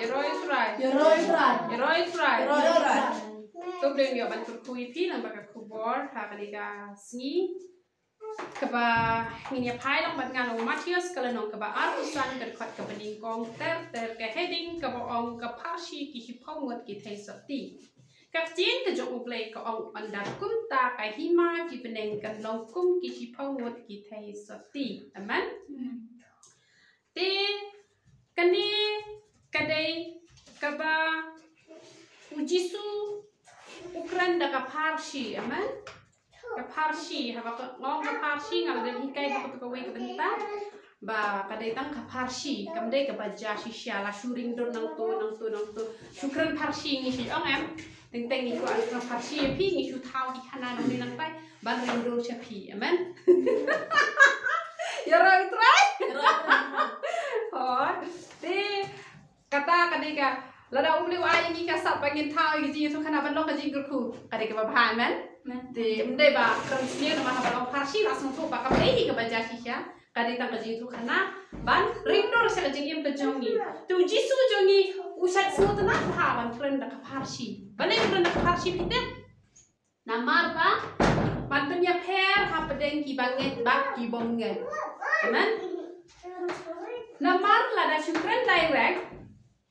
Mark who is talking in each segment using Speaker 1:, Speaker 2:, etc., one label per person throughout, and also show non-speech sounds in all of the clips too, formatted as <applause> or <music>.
Speaker 1: Yeroi Fry.
Speaker 2: Yeroi Fry.
Speaker 1: Yeroi Fry.
Speaker 2: Yeroi Fry.
Speaker 1: Tuk deng yo ban kui pi lang baka kubor ha kalika sngi. Kaba nginya pai lang bat ngano Matius kala nong kaba arusan ker khot kaba ning kong ter ter ke heading kaba ong ka pashi ki hi pongot ki thai sakti. Các chiến từ trong play có ông anh đặt cung ta cái hi ma ki beneng kan long cung ki hi pongot ki thai sakti. Amen. Ti kani kadai kaba ujisu ukran da ka parshi amen? Ka parshi haba ngong ka parshi ngal da hikai ka ka wei ka benta ba kadai tang ka parshi kam dai ka baja shi sha shuring don nang tu nang tu nang tu. Shukran parshi ni shi ong em? Teng teng ni ko an ka parshi pi ni shu thau ki khana nang nang pai ban ring do cha pi amen? <laughs> Ya rang try Thôi, đi kata kadika lada umli wa yang ka sat bangin tau yang ji tu kana ban long ka ji gurku kadika ba bhan men di mde ba kram sini na ma ba parsi langsung tu ba ka ba hi ka ba ja shisha kadika ka ji tu kana ban ring dor sa ka ji im ka jongi tu ji su jongi usat semua tu nak ha ban kren da ka parsi. Bale kren da ka parsi pite namar ba ban punya per ha pedeng ki banget bak ki bongen amen? Namar lada syukran direct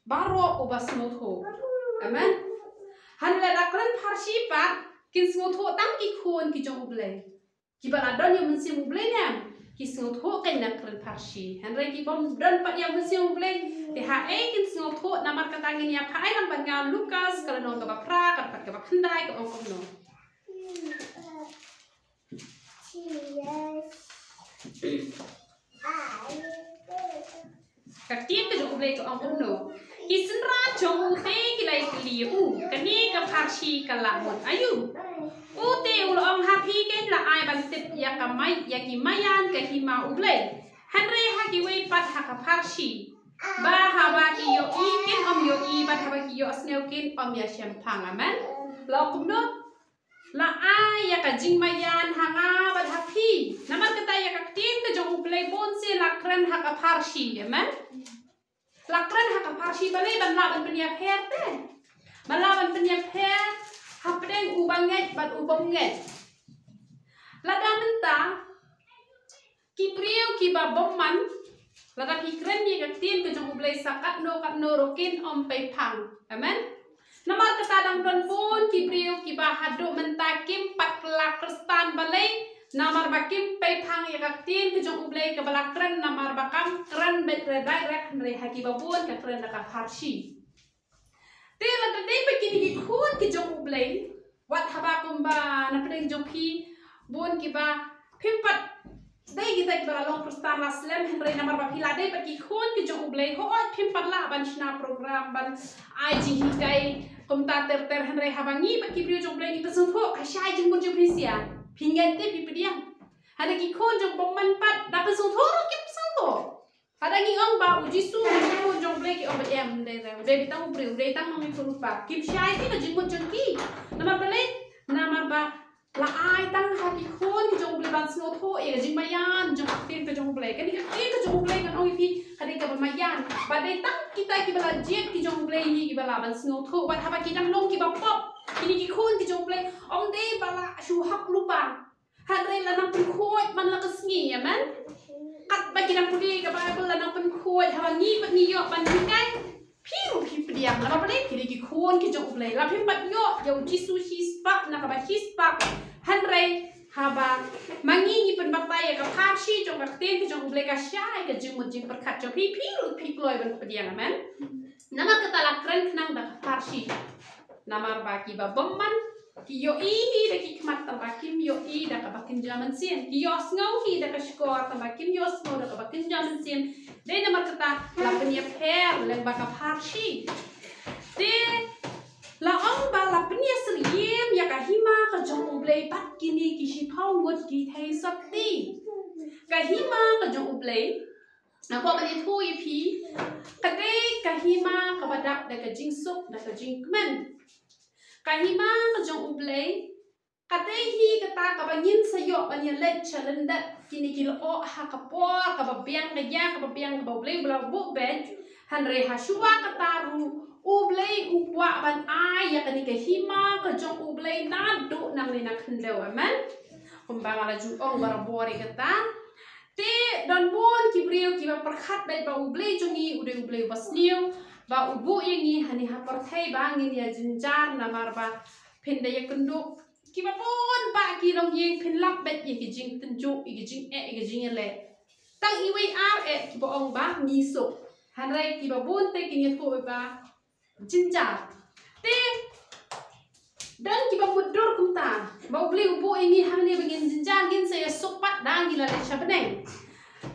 Speaker 1: baro ubah smooth ho. Amen. Han lada kran parsi pak kin smooth ho tang ki khon ki jong uble. Ki ba adon yo mensi uble nyam. Ki smooth ho kan nak kran parsi. Han re ki bom don pak yang mensi uble. Ti ha e kin smooth ho namar katangin ya pai lang ban ngal Lukas kalau nong ka ba pra ka pat ka ba khandai ka ong kom no. Các tiết cái dụng về của ông ông nổ. Ki senra chong te ki lai kli u. Kani ka parsi ka la mon ayu. U te u lo ong happy ken la ai ban tip ya ka mai ya ki mayan ka hi ma u ble. Henry ha ki we pat ha ka parsi. Ba ha ba ki yo i ken om yo i ba ha ba ki yo sneu ken om ya shem pang amen. Lo kum no. La ai ya ka jing mayan ha nga ba Lakran haka parsi balai ban laban penya per te. Ban laban penya per hapdeng ubanget ban ubonget. Lada menta ki priu ki lada ki ni ka tin ke jong ublai sakat no kat no rokin om pe pang. Amen. Namar kata dang don pun ki priu ki ba hadu menta kim pat kelak kristan balai namar bakim pay phang ya kak tin ke jong ublay ke balak kren namar bakam kren bet re dai rek re haki babun ke kren ka farshi te la te dei pe kini ki khun ke jong ublay wat haba kum ba na pedeng jong pi bun ki ba pimpat dei kita ki bala long prostan la slem hen namar ba pila dei pe ki khun ke jong ublay ho ot pimpat la ban china program ban ai ji hi kai kum ta ter ter hen re haba ngi pe ki priyo jong ublay ni pe sung tho ka shai jing bun jong pi sia Pinggan te pipi dia. Ada ki kon jong bong man pat dapat sung tho ro kip sang tho. Ada ki ong ba uji su uji kon jong ble ki om em de de de bitang ubri de tang ngi pun pa. Kip shai ti na jing kon jong ki. Nama pale nama ba la ai tang ha ki kon ki jong ble ban sung tho e jing mayan jong tin ke jong ble. Kan ki ki ke jong ble kan ong pi kada ka ban mayan. Ba de tang kita ki bala jet ki jong ble hi ki bala ban sung tho. Ba ha ba ki dang long ki ba pop. Kini ki khun ki jong play om de bala shu hak lupa. Hadre la nang pun khoi man la kesngi ya man. Kat ba ki nang pudi ka ba la nang pun khoi ha ba ngi ba ni yo ban ni kai. Piu pi pdiam la ba pale kini ki khun ki jong play la pim bat yo yo jisu hi spak na ka ba hi spak. Hadre ha ba mangi ni pun ba pai ka pa shi jong ka ten ki jong play ka shai ka jing mo jing per khat jo pi piu pi kloi ban pdiam man. Nama kata la kren nang da shi namar baki ba bomman ki yo i hi da ki kmat ta bakim yo i da ka bakin jaman sien. Ki yo sngo hi da ka skor ta bakim yo sngo da ka bakin jaman sien. De namar kata la penya per le ba ka parshi de la ong ba la penya sriem ya ka hima ka jong ublei pat kini ki shi pau ngot ki thai sakti ka hima ka jong ublei na ko ba ni thu i pi ka de ka hima ka badak da ka jing sup da ka jing kmen kahima ka jong ublay kate hi kata ka ba yin sa yo ba ni let chalenda kini kilo o ha ka por ka ba biang ka ya ka ba biang ka ba ublay bla bu ben hanre hasua kataru ublei ukwa ban ai. Ya kani ke hima ke jong ublei na do nang ni nak hendau amen. Kumbang ala ju ong barbore kata te dan bon ki brio ki ba perkhat bai ba ublei jongi ude ublei basniu ba ubu yangi hani ha parthai ba ngi ya jinjar na marba pinda ya kunduk ki ba bon ba ki long yeng pin lap bet ye ki jing tin ju i ki jing e i ki jing le tang i wei ar e ki ba ong ba ni so han rai ki ba bon te ki ni ko ba jin ja te dan ki ba mudur kum ta ba ubli ubu i ni hang ni begin jin ja gin se so pat dang gi la le sha beneng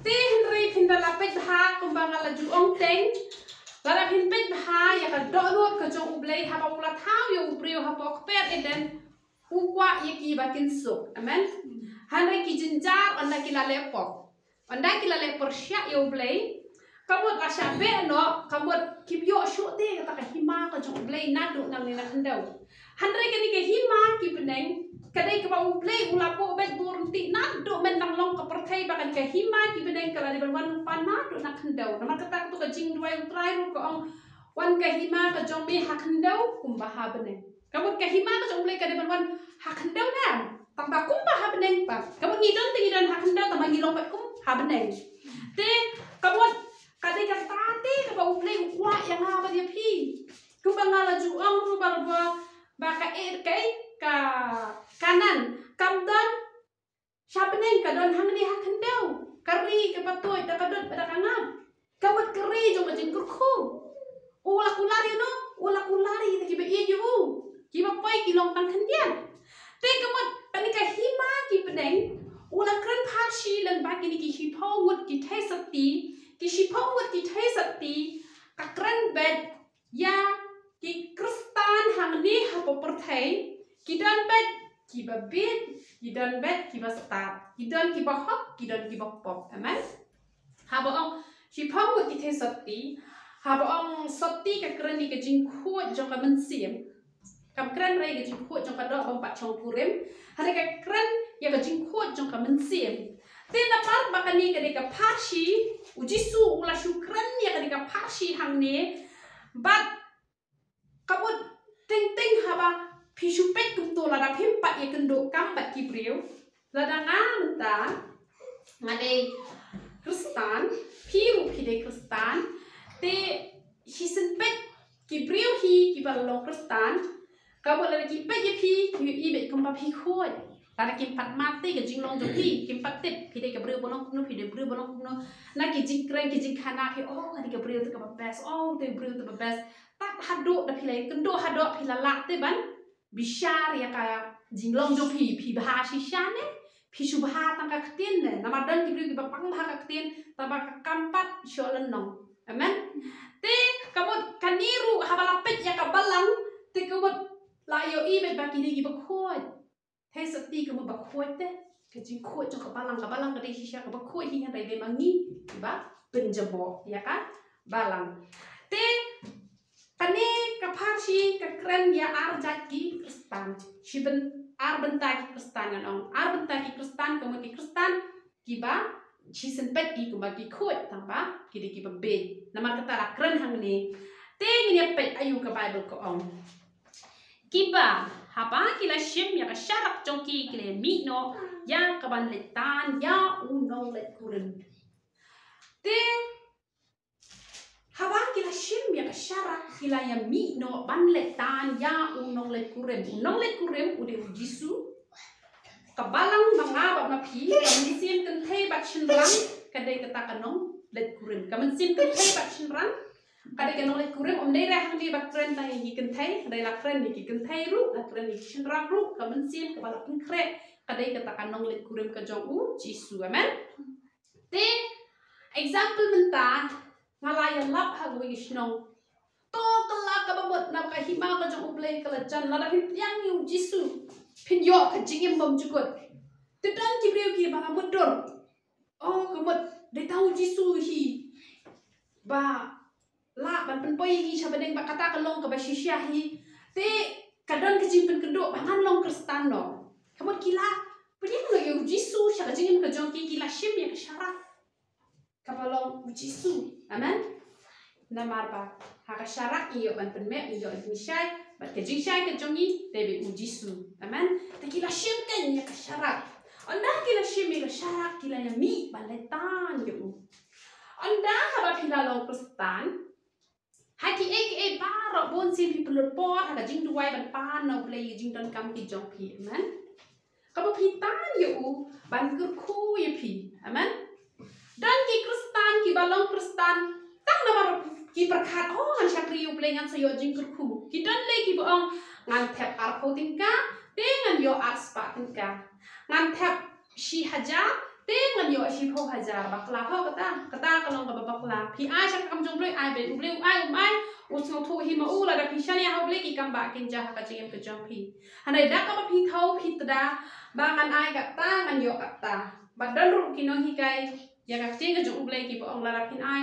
Speaker 1: te han rai pin da la pet ha kum ba ngala ju ong teng Lara pin pet ha ya ka do lo ka jong ublei ha ba ula thau yo ubrio ha ba pet eden ukwa yaki bakin so amen. Handa ki jinjar anda ki lale pop anda ki lale por sya yo blay kamu asya be no kamu ki bio shu te kata ka hima ka jong blay nadu nang ni na khandau handa ki ni ke hima ki peneng. Kadai ke bau blay ula po bet burunti nadu men nang long ka perthai bakan ke hima ki peneng kala di ban pan nadu nak khandau nama kata tu ka jing duai utrai ru ko ong. Wan ke hima ka jong me ha khandau kumbaha beneng kamu ke hima ka jong blay ka di ban hak hendau kan tambah kum bah ha pa. Kamu ngidon tinggi dan hak hendau tambah ngilong pak kum ha beneng te kamu kade ka tati ka ba uplay ukwa yang ha dia pi. Ku ba ngala ju ang ru ba ba ba ka er kai ka kanan kam don sha beneng ka don hang ni hak hendau kari ka patoy ta ka don pada kangam kamu kari jo ma jing kurku ula kulari no? Ula kulari ta ki ba ye ju ki ba pai ki long tang khendian Teka mo, panika hima ki peneng, ula kren parshi lang bagi ni ki hipo wut ki thai sakti, ki hipo wut ki thai sakti, ka kren bed ya ki kristan hang ni hapo perthai, ki dan bed ki ba bed, ki dan bed ki ba start, ki dan ki ba hop, ki dan ki ba pop, amen? Habo ong hipo wut ki thai sakti, habo ong sakti ka kren ni ka jing kuat jong ka mensiem, kam kran rai ga jing khuat jong ka do bang pat chong purim hare ka kran ya ga jing khuat jong ka mensiem te na par ba ka ni ka de ka parshi uji su ula shu kran ya ka de ka parshi hang ne bat kabut ting ting ha ba pi shu pet kum to la da phim pat ye kendo kam bat ki priu la da nga mta ngade kristan pi ru pi de kristan te hi sen pet ki priu hi ki ba lo kristan Kamu lagi pe ye pi ki i be kum pa pi khoi. Ta ki pat mate ke jing long jo pi ki pat tip pi de ke bru bolong no pi de bru bolong no. Na ki jing kren ki jing khana ki oh ka ke bru to ka best oh te bru to best. Ta hado da lai kendo hado pi la te ban. Bishar ya ka jing long jo pi pi ba shi shane. Pi shu ba ta ka ktien ne. Na dan ki bru ki ba pang ba ka ktien ta ba ka kampat sholan no. Amen. Te kamu kaniru habala pet ya ka balang te kamu la yo i be ba ki ni ba khoi he sa ti ka ba khoi te ke jing khoi cho ka balang ka balang ka de shi sha ka ba khoi hi dai be mangi ba pen ja bo ya ka balang te kane ka phar shi ka kren ya ar ja ki kristan. Shi ben ar ben ta ki kristan na ong ar ben ta ki kristan ki kristan ki ba chi sen pet ki ku ba ki khoi ta ba ki de ki ba be na mar ka ta la kren hang ni. Te ni pet ayu ka bible ko ong kiba haba kila shim ya ka sharap jongki kile mi no ya ka ban le tan ya u no le kurim te haba kila shim ya ka sharap kila ya mi no ban le tan ya u no le kurim u no le kurim u de jisu. Ka balang manga ba ma pi ka min sim kan thei ba chin rang ka de ka ta ka no le kurim ka min sim kan thei ba chin rang kada ke nolak kurem. Om dai rah ni bak tren tai hi kan thai dai la tren ni kan thai ru la tren ni chin ram ru. Ka men sim ka bala pun kre kada ke takan nolak kurem ka jong u chi su amen? Te example menta ngala ya lap ha go gi shnong to kala ka ba mot na ka hima ka jong u play kala chan la hin yang yu ji su pin yo ka jingim bam chukot te dan ki ba mot dor. Oh ka mot dai tau ji su hi. Ba la ban pen poi hi cha badeng ba kata ka long ka ba shisha hi. Te kadon ke jing pen kedo ba ngan long kristan no kamu kila pedi lo yo jisu cha ka jing ka jong ki kila shim ya ka syarak iyo ban penme iyo ni syai bat ke jing syai ke jongi debe u jisu amen? Ta kila shim kan ya ka syarak? Anda kila shim ya syarak kila ya mi baletan yo anda haba pila lo prestan haki ek e baro bon sim pi pelur por haka jing duai ban pan no play jing don kam ki jong pi. Amen? Kamu pi tan yo u ban kur ku ye pi. Amen dan ki kristan ki balong kristan perkat oh ngan syakri yu play ngan sayo jing dan ngan tap ar ko yo ar ngan tap shi haja yo shi po haja. Bakla ho kata kata kalong ka bakla. Ai ai u ai ai u hi ma u la da pi shani ha play ki kam ba kin ja ka jing ka jong pi. Hanai da ka thau pi ba ngan ai yo ka ta. Ya ka jing ka jong play ki boong la da pin ai?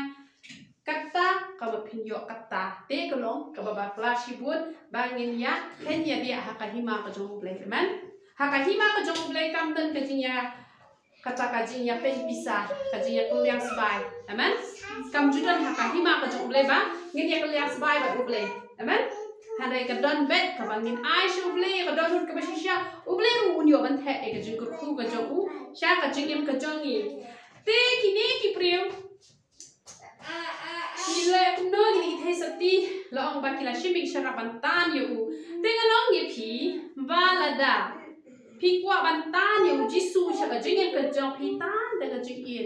Speaker 1: Kata kaba pinyo kata te kolong kaba ba flash bun bangin ya ken ya dia hakahima ka jong play man hakahima ka jong play kam dan ka jinya kata ka jinya pe bisa ka jinya kuliang sebai amen. Kam judan hakahima ka jong play ba ngin ya kuliang sebai ba play amen. Hadai ka don bet ka bangin ai shu play ka don ka ba shisha. U play ru unyo ban the e ka jing ku ka jong u sha ka jing ka jong ni te kini ki priu Nilai aku no ni ithai sati lo ong bakila shimik shara bantan yo u tenga long ye pi balada pi kwa bantan yo jisu shaka jingen ka jong pi tan tenga jing ye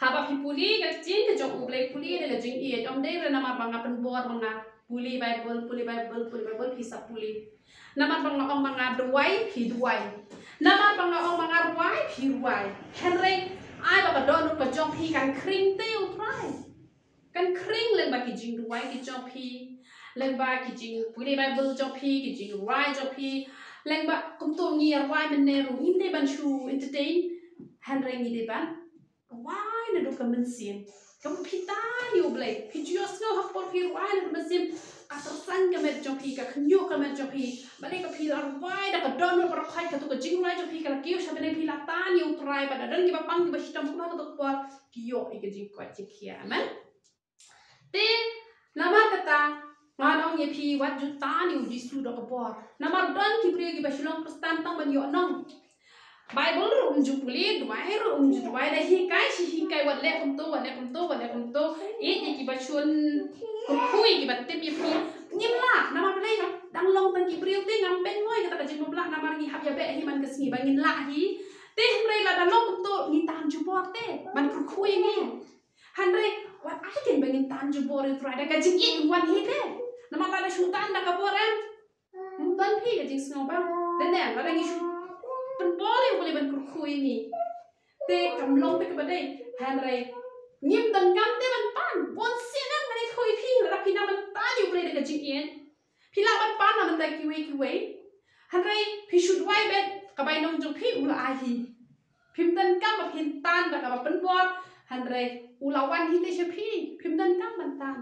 Speaker 1: haba pi puli ka jing ka jong u blai puli tenga jing ye om dei re nama banga pen bor banga puli bible puli bible puli bible pi sa puli. Nama banga ong banga duai pi duai nama banga ong banga ruai pi ruai henry ai baka don ka jong pi kan kring teu try kan kring lên ba ki jing duai ki jong pi lên ba ki jing puli bible jong pi ki jing ruai jong pi lên ba kum to ngi ruai men ne ru in de ban chu entertain han reng ni de ban why na do ka men sien kam pi ta ni u blai pi just no hak por pi ruai na men sien ka to san ka met jong pi ka knyo ka met jong pi ba le ka pi la ruai da ka don no par khai ka to ka jing ruai jong pi ka kiu sha ben pi la ta ni u trai ba da dan ki ba pang ki ba shitam ku ka to por kiyo i ka jing kwa chi kia amen? Te nama kata ngadong ye pi wat ju ta ni uji su do kapor nama don ki priyo ki basilong kristan tang ban yo nong bible ru um ju puli dwai ru um ju dwai hi kai shi hi kai wat le kum to wat le kum to wat le kum to e ye ki bachun ku kui ki bat te pi pi nyim la nama play ka dang long tang ki priyo te ngam ben ngoi kata ka jing bla nama ngi hab ya be hi man ka singi bangin la hi te play la dang long kum to ni tan ju por te man ku kui ngi Henry, what I can bring in tanju bore try da kajing in one hit eh. Nama pada shutan da kapor em. Mutan pi kajing snow ba. Dan ne pada ngi shu. เป็นบอลเลยเป็นกรุคุยนี่เตะกำลงเตะกันได้แฮนไรเงียบดังกันเตะมันปานบนเสียนั่นมันได้คุยพี่แล้วพี่น่ามันตาอยู่เลยเด็กจิงเอียนพี่ลามันปานน่ะมันได้กี่เวกี่เวแฮันไรพี่ชุดไว้เบ็ดกับใบนงจงพี่อุลาฮีพิมดังกันแบบพินตันแบบกับบเป็นบอลแฮนไรอุลาวันฮิเตชพี่พิมดังกันมันตัน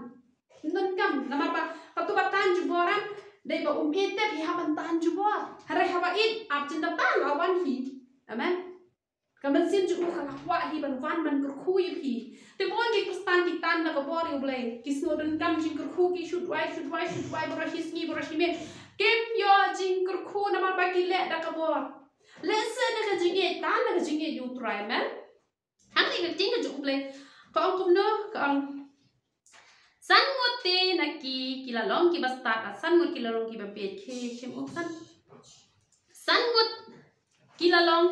Speaker 1: พิมดังกันนั่มาปะประตูประตันจุบอรัน dai ba um ite pi haban tan jubor hare haba it ap cin tan lawan hi. Amen kamen sin ju ka kwa hi ban wan ban kur khu yi pi te bon ki kustan ki tan na ka bor yu blai ki sno dan kam jin kur khu ki shoot wai shoot wai shoot wai bora his ni bora shi me kem yo jin kur khu nama pa ki le da ka bor le se na ka jin e tan na ka jin e yu try man Hang ni ka jin ka ju blai ko ang kum no ko ang san te na ki kila long ki basta ka san ngot kila long ki ba pet ke chem ok san san ngot kila long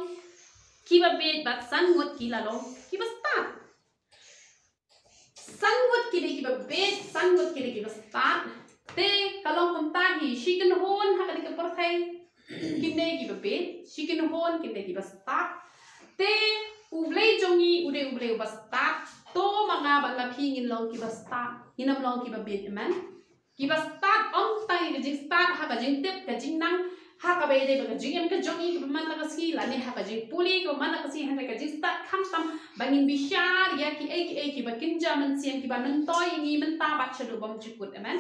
Speaker 1: ki ba pet ba san ngot kila long ki basta san ngot ki de ki ba pet san ngot ki de ki basta te kalong kum ta hi shi kan hon ha ka de ka por thai ki ne ki ba pet shi kan hon ki de ki basta te ublei jongi ude ublei basta to mga balapi ngin long ki basta hinam long ki babit man ki basta ong tai ga jing start ha ga jing tip ga jing nang ha ka be de ga jing em ka jongi ki man la si la ne ha ga jing puli ko man la si ha ga jing start kham tam bangin bishar ya ki e ki e ki ba kin ja man sian ki ba nan toy ngi man ta ba chadu bam chukut man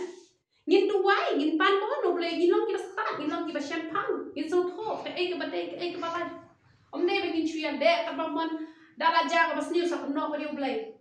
Speaker 1: ngin tu wai ngin pan bo no ble ngin long ki basta ngin long ki ba champagne ngin so tho ka e ka ba de e ka ba ba om ne ba ngin chuya de ka ba man dala ja ka ba sniu sa no ko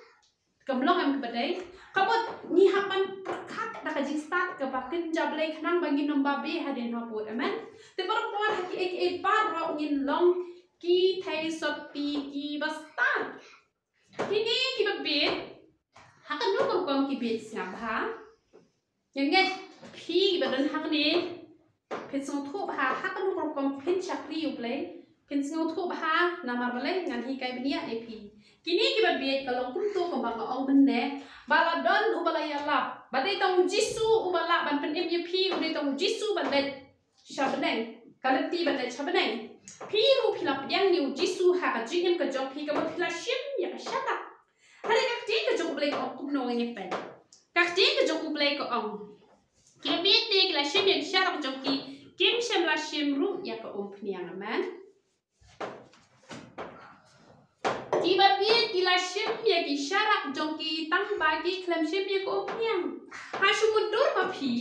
Speaker 1: Hak hak. Kemlong em kebadai. Kabut ni dah kajing start ke bakin jablay bagi nombor B hadin haput amen. Te perempuan haki ek ek parok ngin long ki thai sopi ki. Kini ki babit hakan nu kom kom ki. Yang nge pi hak ni pin ha hakan nu kom kom pin chakri u play. Pin song thu ha namar balai ngan hi kai benia ep. Kini ki babit kalau kum tu kom bang ong benne bala don ubala ya lap badai tong jisu ubala ban pen mep udai tong jisu ban let shabneng kalati ban let shabneng piru pilap yang ni jisu ha ka jingem ka jok pi ka ba pila shim ya ka shata hare ka ti ka jok blek ong kum no ngi pen. Ka ti ka jok blek ko ong ki bi ti ka la shim ya ka shata jok ki kim shem la shim ru ya ka om pniang man จีบบีกีฬาชิมีกิชารักจงกีตั้งบากิเคลมชิมีกโอเพียงหาชุมุดดูมาผี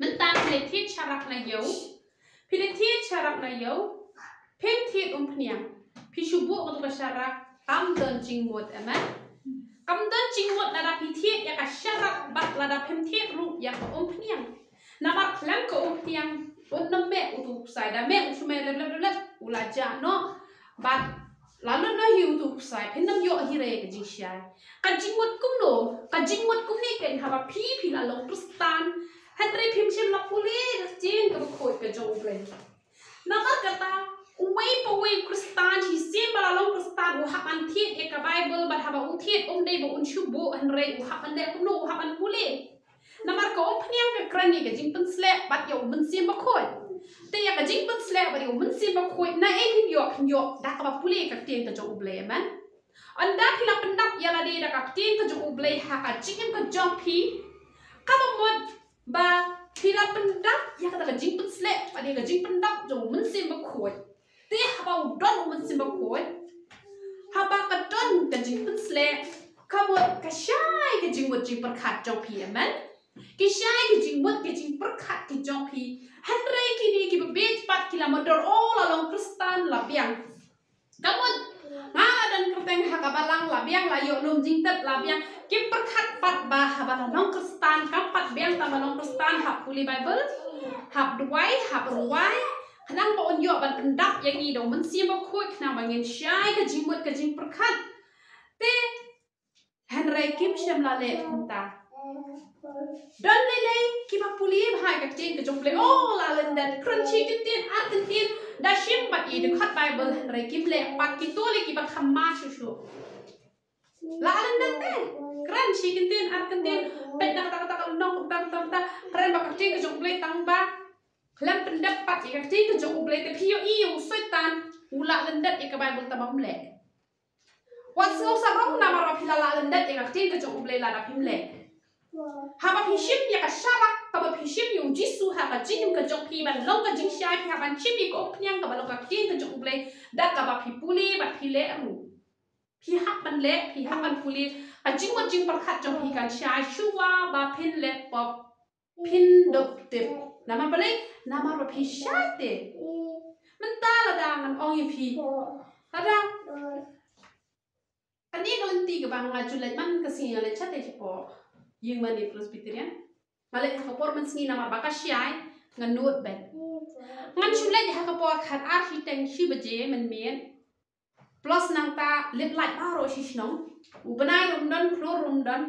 Speaker 1: มันตามพิเลทิชารักนายโยพิเลทิชารักนายโยเพิ่งทีดอุ้มเพียงพิชูบุกตุกชารักกำเดินจิงหมดเอ็มกำเดินจิงหมดระดับพิเทียยากชารักบัตระดับเพิ่งทีดรูปยากอุ้มเพียงนับเคลมก็อุ้มเพียงอุนน้ำเม่อุตุสายดาเมฆอุชุเมเล็บเล็บเล็บอุลาจานอบัต lalu na YouTube sai pen nam yo hi re ji sai ka jingwat kum no ka jingwat kum ni ken hawa phi phi la long pustan hat re phim chim la puli ra chin ka khoi ka jo ble na ma ka ta away po way kristan hi sim ba long pustan u hap an thiet e ka bible ba hawa u thiet um dei ba un chu bo an re u hap an de kum no u hap an puli na ma ka op ka kran ni ka jing pen sle bat yo mun sim ba khoi Tei ang jing bun sle ba diu na ei pin yok pin yok da ka ba pule ka tien ka jo uble man. An da ki la pin nap ya la di da ka tien ka jo uble ha ka jing ka jo pi. Ka ba mun ha ba ki la pin nap ya ka don mun sim ba koi. Ha don ka jing bun sle ka mun ka shai ka jing bun jing per ka jo pi man. Ka shai ka jing bun ka jing pi. พี Henry kini ki bebet pat kila motor all along kristan labiang. Kamu nga dan kerteng hakabalang labiang layo lum jingtet labiang. Ki perkat pat bah habala long kristan kampat biang tama long kristan. Hap puli bible hap duai hap ruai. Kanang pa on yo ban pendak yang i dong men sim ba khoi kana bangin syai ka jingmut ka jing perkat te Henry kim shem la le kunta Puli bahai ka tin ka jong ple oh la len dan crunchy ka tin a tin tin da shim bat i de khat bible re kim le pat ki to le kipa khamma shu shu la len dan te crunchy ka tin a tin tin pe na ta ta ka nong ta ta ta kren ba ka tin ka jong ple tang ba lam pen dap pat i ka tin ka jong ple te pio i u soi tan u la len dat i ka bible ta bam le Wat sing sa rong na mara pila la len dat i ka tin ka jong ple la da pim le Haba pishim ya ka sharak kaba pishim yung jisu haba jinim ka jok pi ban long ka jing shai pi haba chimi ko pnyang kaba long ka kin ka jok ble da pi puli ba pi aru pi hak ban le pi hak ban puli. Ka jing mo jing par khat jok pi kan shai shuwa ba pin le pop. Pin dok tip. Nama bale nama ba pi ta man po yung mani presbyterian ha performance ni nama baka syai ngan nuot ben ngan chulet ha ka por khat architect shi baje men men plus nang ta lip light ba ro shi shnong u banai rum don klo rum don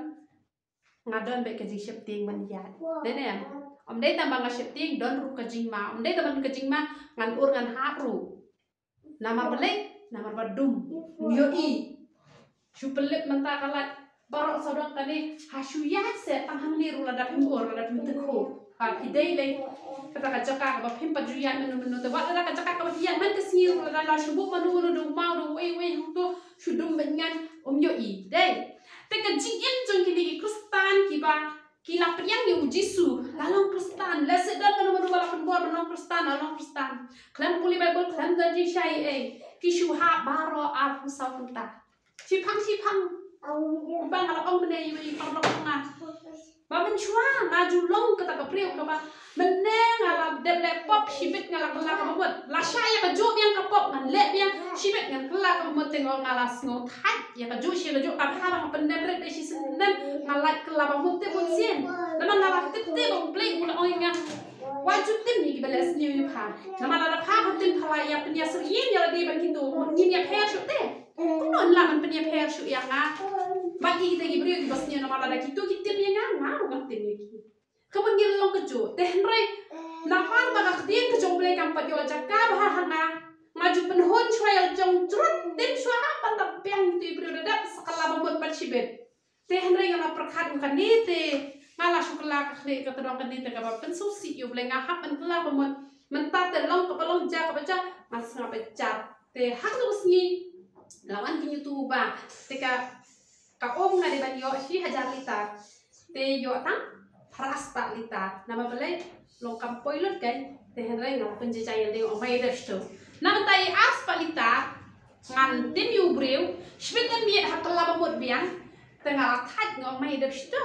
Speaker 1: ngadon be ka ji shep ting man ya de ne om dei tambang ting don ru ka jing ma. Om dei tambang ka jing ma ngan ur ngan ha ru. Nama balik nama badum. Yo i. Kalat tanghang ni rula da pimbor la pim tekho ha pidai le kata ka jaka ka pim pajuyan menu menu te wa da ka jaka ka pian man ke sir rula da la shubu manu manu do mau do we we to shudum benyan om yo i dai te ka jing im jong ki ni kristan ki ba kila priang ni Jisu. Lalong Kristen lese dan mana mana bala penbuat mana Kristen lalong Kristen klan puli Bible klan dan ji syai eh kishu ha baro al pusau kunta sipang sipang bang ala ong menei wi parlok ngah ba men chua ngaju long kata ka priu ka ba meneng ala deble pop shibit ngala kala ka mot la syai ka jo biang ka pop ngan le biang shibit ngan kala ka mot tengok ngala sngo that ya ka jo shi ka jo ka ha ba pendem red shi sen ngalat kala ba mot te mot sien. Nama ngala te te ba play ula oi nga waju tim ni ki beles ni yu pa nama la pa ka tim pala ya penya ser yin ya la de ban kinto ni ya pe shu te kuno la man penya pe shu ya nga bagi kita ki bas ni nama la da kito ki tim ya nga nga ru kan tim ki kapan gil long ke jo te henry na pa ba ka tin ke jong play kam pa yo ja ka ba ha nga maju penhon chwai jong trut tim shwa ha pa ta piang ti brio da sakala ba mot pa chibet te henry ngala prakhat kan ni te ngala shukla ka khle ka tadong kan ni te ka ba pen so si yo ble nga hap an kla ba mon man ta te long ka ba long ja ka ba ja mas nga ba ja te hak no sni lawan ki youtube ba te ka ka om nga de ba yo shi hajar lita te yo tang pras pa lita nama bale long kam poilot kai te henry ngala pen je jai de o mai de sto nama tai as pa lita ngan tin yu breu shvit mi hakla ba mot biang tengah akat ngom mai dek sto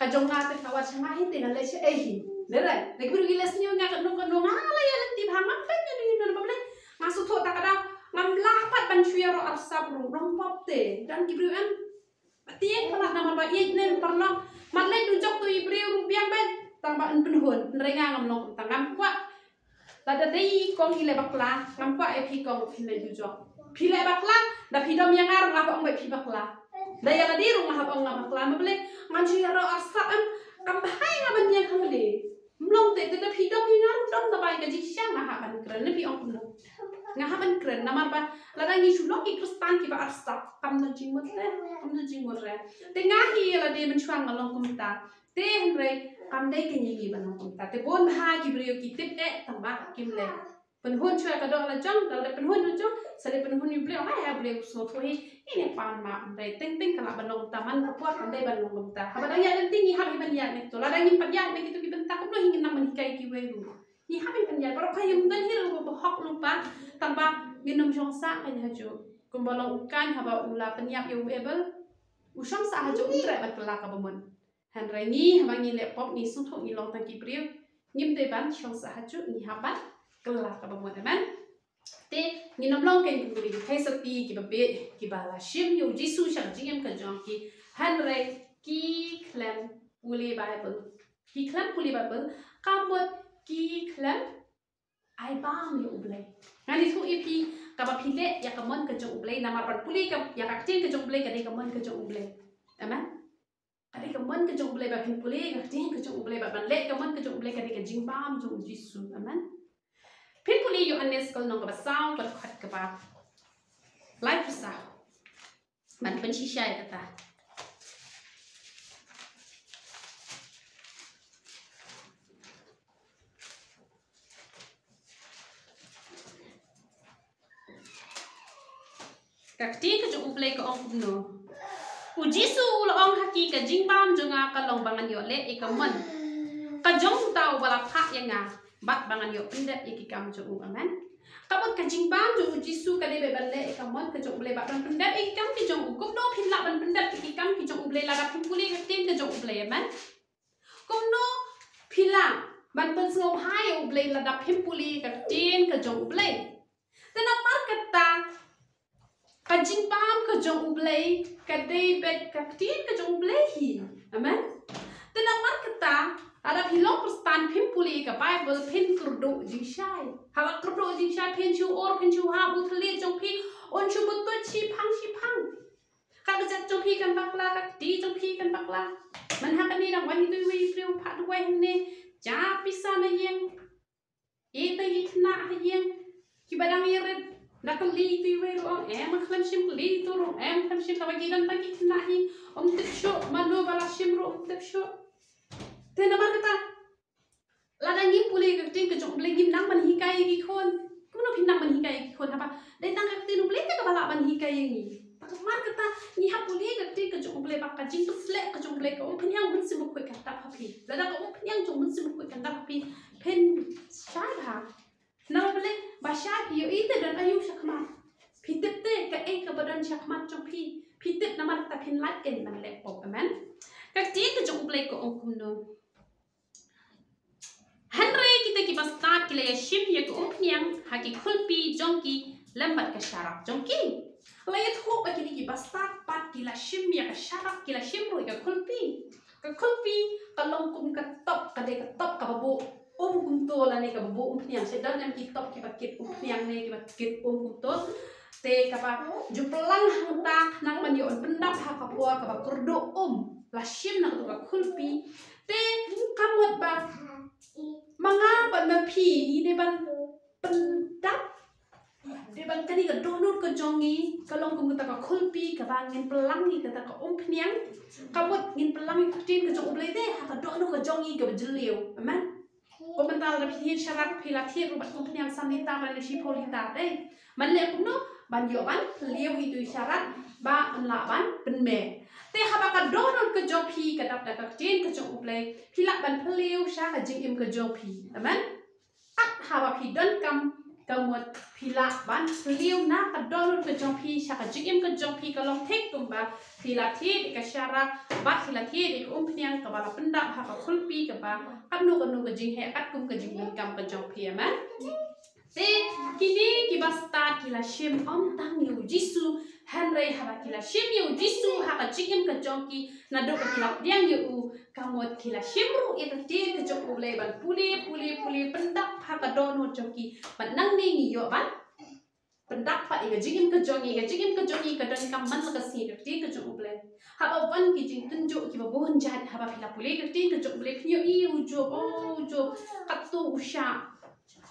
Speaker 1: kajong nga tengah wat sama hi tengah le se ehi nek biru gilas nyu nga kadung kadung ala ya lek tip hang apa nya ni nana bable ngasu tho tak ada ngam lapat ban chuya ro arsap ru rong pop te dan gibriu an patien pala nama ba ye nen parlo matle du jok tu ibriu ru biang ben tamba en penhun nrenga ngam nok. Tangam kwa lada dei kong ile bakla. Ngam kwa e pi kong le du jok pile bakla da pi dom yang ar ngapa ong be pi bakla. Daya la di rumah abang ngam bakla. Ma bele nganju ya ro asa am kam bahai ngam nya khang le mlong te te phi dom ni ngar dom da bai ka ji syang na ha ban kren. Ne pi ong kuno nga ha ban kren. Na mar ba la da ngi shulo ki kristan ki ba arsa kam na jing mo te kam na jing mo re. Te nga hi la de man chuang ngalong kum ta te hen re kam dai ke ni gi ban kum ta te bon ha ki brio ki tip e tam ba kim le penhun chua ka dong la jong dal de penhun no jong sale penhun yu bleu ai ha bleu so tho hi ini pan ma dai ting ting kala banong taman ka puat kan dai banong ta ha badang ya den tingi ha bi ban ya ne to la dang yin pan ya ne kitu ki ben ta ko no hingin nam kai ki we ru ni ha bi pan ya baro ka yum dan hi ru bo hok lu pa tam ba minum jong sa ka jo kum balong kan ha ba ula pan ya yu able u shong sa ha jo un tre bat kala ka ba mon han rai ni ha ba ni le pop ni su tho ni long ta ki priu ngim de ban shong sa ha jo ni ha ba kelak ka te ni long ken kuri hai sapi ki ba be ki ba la shim yu jisu sha jingem ka jong ki han re ki klam puli bible ki klam puli bible kamot ki klam ai bam yu ublai ngani thu ipi ka ba phile ya ka mon ka jong ublai na ma par puli ka ya ka tin ka jong ublai ka de ka mon ka jong ublai amen Kadi ka mon ka jong ublai ba phin puli ka tin ka jong ublai ba ban le ka mon ka jong ublai ka de ka jing bam jong jisu amen Pin puli yu anes kol nong ka basang ka khat ka ba. Lai pu sa. Man pen shi shai ka ta. Kak ti ka jung play ka ong no. U jisu ul ong haki ka jing bam junga ka long bangan yo le e ka mon. Ka jong tau bala pha yang nga bat bangan yo pendet iki kam jung amen kabut ka jing bam jung jisu ka le ban le ka mon ka jung ble bat ban pendet iki kam ki jung kum no phin la ban pendet iki kam ki jung ble la ga phin puli ka tin ka jung ble amen kum no phila ban pen sngom hai yo ble la da phin puli ka tin ka jung ble tena mar ka ta ka jing bam ka jung ble ka de bet ka tin ka jung ble hi amen tena mar ka ta ada hilong perstan pin puli ka bible pin kurdo jing shai hala kurdo jing shai pin chu or pin chu ha bu thli jong pi on chu but chi phang chi phang ka ga jat jong pi kan bakla ka ti jong pi kan bakla man ha kan ni dang wan tu wi priu pha du wen ne ja pisa na yeng e ta yi na ha yeng ki badang yi red na ka li tu wi ro em khlam shim li tu ro em khlam shim ka ba gi dan ta ki na hi om tip sho manu bala shim ro om tip sho Thế nó bắt cái ta là đang nghĩ puli cái tin cái chỗ lấy nghiêm năng bằng hi cây cái khôn. Cũng nó phin năng bằng hi cây cái khôn hả ba đây tăng cái tin lấy cái bà lạ bằng hi cây gì ta cái mắt cái ta nghĩ hấp puli cái tin cái chỗ lấy la ka jing tu flek ka jong blek ka um pnyang mun sim ko ka ta phi la da ka um pnyang jong mun sim ko ka ta phi pen sha ha na bele ba sha phi yo ite dan ayu shakma phi tip te ka e ka badan shakma jong phi phi tip na ma ta phin lat ken na le pop amen. Ka ti ka jong blek ko um kum no Henry kita ki pas start kila ya shim ya ko um pnyang ha ki khulpi jong ki lambat ka sharap jong ki Layat ho pa kini ki basta pat kila shim ya ka sharak kila shim ro ka kulpi. Ka kulpi ka long kum ka top ka de ka top ka babu um kum to la ne ka babu um piang se dan ki top ki bakit um piang ne ki bakit um kum to te ka pa juplang hang ta nang man yon pendap ha ka puar ka ba kurdo um. La shim na ka kulpi te kamot ba manga ban ma phi ni de ban pan tap de ban kani ka do nut ka jongi ka long kum ta ka khul pi ka ba ngin pelang ni ka ta ka om phniang ka mot ngin pelang ni tin ka jong blai de ha ka do nut ka jongi ka ba jleu aman
Speaker 3: ក៏មិនតាលរភៀនឆ្លាក់ភ
Speaker 1: ីឡាធៀបរបស់ខ្ញុំភ្នាក់សំនីតាមរលឈីផលីតាដែរមិនលែកគុំនោះបានយកបានលាវីទុយឆ្លាក់បាអនឡាបានពិនមែ bjliu amen ko man ta la phi sharak phi la thi ru ba phniang sam ni ta ban shi pholi ta de man le kum no ban yo ban liu hi tu sharak ba an la ban ben me te ha ba ka donut ka jong phi ka dap da ka tin ka jong blai phi la ban phliu sha ka jing im ka jong phi amen at ha ba phi don kam kamot pila ban liu na kam ka jong pi ma te kini ki ba start om tang yu jisu Henry haba kila shim yu jisu ha ka jigim ka jong ki na do ka kila diang yu kamot kila shimru ita ti ke jok ule ban puli puli puli pendak pa ka dono joki ban nang ni ni yo ban. Pendak pa iga jigim ke jongi iga jigim ke jongi ka don kam man ka si ti ke jok ule haba ban ki jing tunjuk ki ba bon jat haba pila puli ke ti ke jok ule kyo i u jo o jo katu usha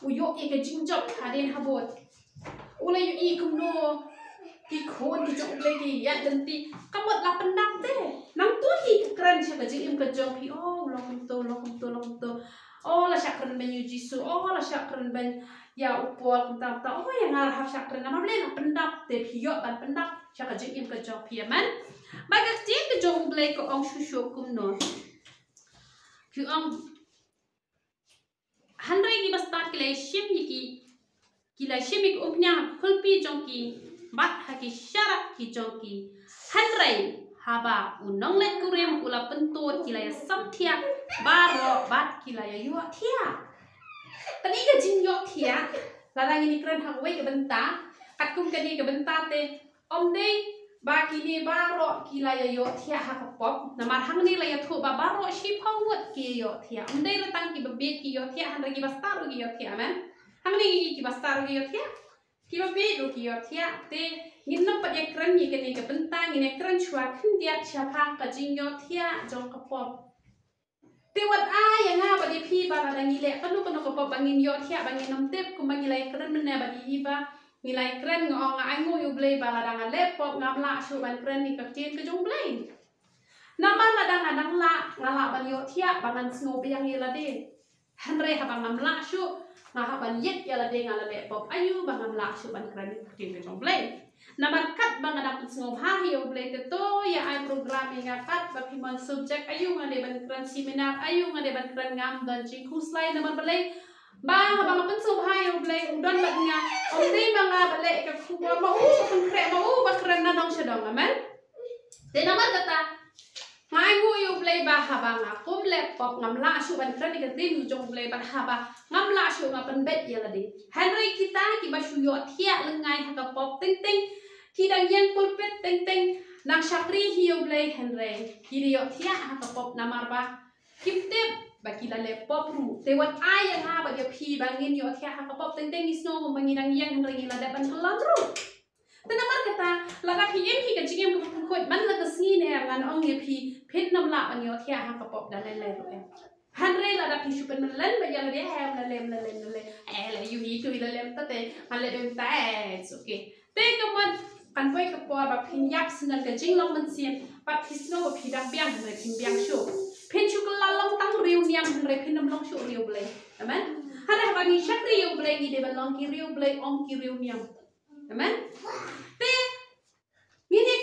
Speaker 1: u yo iga jing jok haden habot ule yu i kum no ki khôn ki jok ule ki ya dan ti kamot la pendak te nang tu hi kran siya ka jing ka jong pi oh lo kum to lo kum to lo kum to oh la siya kran ben yu jisu oh la siya kran ben ya upol kum ta ta oh ya ngar hap siya kran na mable na pendap te pi yo ban pendap siya ka jing ka jong pi man ba ka ti ka jong ble ko ong shu shu kum no ki ong handai ni bas tat ki shim ni ki ki la shim ki um nya khul pi jong ki bat ha ki syarat ki jong ki handai haba unong le kurem ula pentut kila ya samtia baro bat kila ya yo tia tani ka jin yo tia ladang ini keren hang wei ke benta kat kum ke ni ke benta te om dei ba kini baro kila ya yo tia ha ka pop namar hang ni la ya thu ba baro shi pawat ki yo tia om dei ratang ki babe ki yo tia han ragi bastaru ki yo tia men hang ni ki bastaru ki yo tia Kibabe do kiyor tia te ninna pade kran ni kene ke penta ngine kran chua khin dia cha pha ka jing yo tia jong ka pom. Te wat a ya nga bade phi ba ba ngi le kanu kanu ka pom bangin yo tia bangin nam tep ku mangi lai kran men na bade hi ba ngi lai kran ngo nga ai ngo yu blei ba la dang a le pop ngam la chu ban kran ni ka tin ka jong blei. Nam ba la dang a dang la nga la ban yo tia bangan snow bi yang ye la de. Hanre ha bangam la chu nga ha ban yet ya la de nga la le pop ayu ba ngam la shu ban kran ni ka tien ka jong ble na markat ba nga dapat sngom hahi o blay to ya ay programming nga kat ba piman subject ayu nga de ban kran seminar ayu nga de ban kran ngam dan jing kuslay na man balay ba ba nga pan sub hahi o blay udon ba nga o de mga balay ka kuwa ma u kan kre ma u ba kran na siya dong amen de naman kata Ngai ngu yu blay ba haba nga kum laptop ngam la shu ban kran ka tin jong blay ban haba ngam la shu nga pan bet ya la di Henry kita ki ba shu yo thia lengai ha ka pop ting ting ki dang yang pulpit ting ting nang shakri hi yo blay Henry. Ki yo thia ha ka pop namar ba. Kim tip ba ki la le pop ru te wat ai yang ha ba yo phi ba ngin yo thia ha ka pop ting ting is no mo bangin ang yang Henry la da ban kalam ru Tenamar kata laga pi em pi ka jigem ka pun kot man laga si ne ngan ong ye pi pit nam la an yo thia ha ka pop da le le ro em. Han re la da pi shu pen len ba ya le hem la lem la lem la le e la yu hi tu la lem ta te han le bem ta it's okay te ka man kan poi ka por ba pin yak sinan ka jing long man sien ba pi sno ba pi dam biang le pin biang shu pin shu ka la long tang riu niam re pin nam long shu riu ble amen han re ba ni shak riu ble ni de ba long ki riu ble om ki riu niam amen te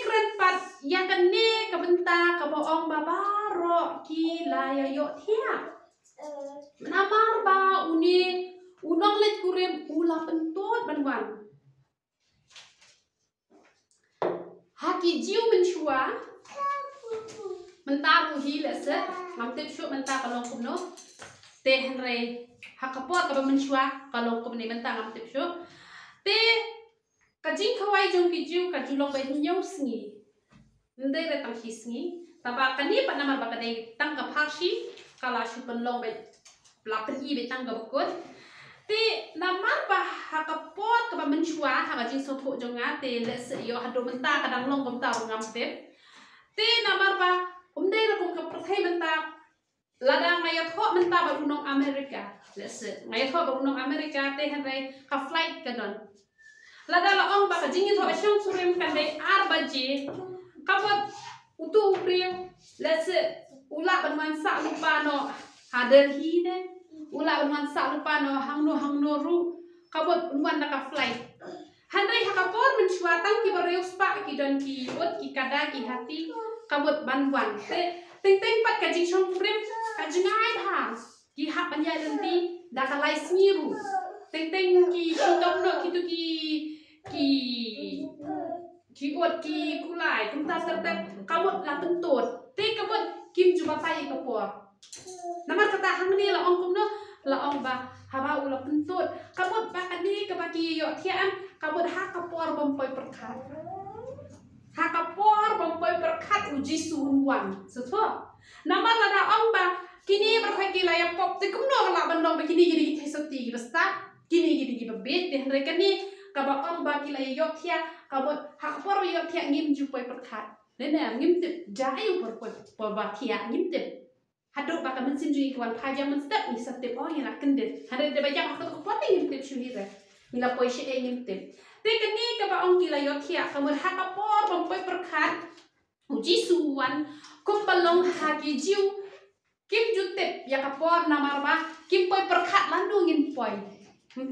Speaker 1: keren pat ya kan ne kabenta kaboong babaro kila ya yo tia namar ba uni unong let kurem ula pentot banwan haki jiu menchua mentaru hi lese ngam tip shu menta kalong kumno te henre hakapot ka menchua kalong kumne menta ngam tip shu te kajing kawai jong ki jiu ka julong bai nyau sngi ndai re tang hi sngi taba kani pa namar ba kadai tang ka phashi kala shu pen long bai la pen i bai tang ka bakut te namar ba ha ka pot ka ba menchua ha ka jing so tho jong a, te le se yo, ha do men ta, ka dang long kom ta ngam te. Te namar ba um dai ra kom ka prathai men menta ladang ngaya tho menta ba runong amerika le se ngaya tho ba runong amerika te han ka flight ka don. Lada la ong ba jingi tho shong surim kan dai ar baji kapot utu priyo lese ula ban man sa lupa no hader hi ne ula ban man sa lupa no hang no hang no ru. Kapot na ka flight. Handai hakapor men tang ki baryo spa ki don ki ot ki kada ki hati. Kapot ban wan. Te teng teng pat ka jing shong surim ka ha. Ki hap ban ya da ka lai smiru teng teng ki shindong no ki tu ki ki ki ot ki kulai kum ta ter ter kamot la pentut te kamot kim juba pai ka por namar kata hang ni la ong kum no la ong ba haba ula pentut kamot ba kani ka ba ki yo thiam. Kamot ha ka por bom poi perkhat ha ka por bom poi perkhat uji sun wan. So tho namar la da ong ba kini berkhai ki la ya pop. Te kum la ban dong ba kini gini ki thesoti ki basta kini gini ki ba bet te hre kani kaba ong ba kila yo thia kaba hak por yo thia ngim ju poi per khat le ne ngim tip jai u por por ba thia ngim tip hadu ba ka men sin ju kwan pha jam step ni sat tip oh ya ken de. Hade de ba jam hak ko pot ngim tip shu ni re. Ni la poi she e ngim te. Kan ni kaba ong kila yo thia kaba hak por bom poi per khat u ji su wan kum balong ha ki jiu. Kim ju tip ya ka por namar ba. Kim poi per khat landu ngin poi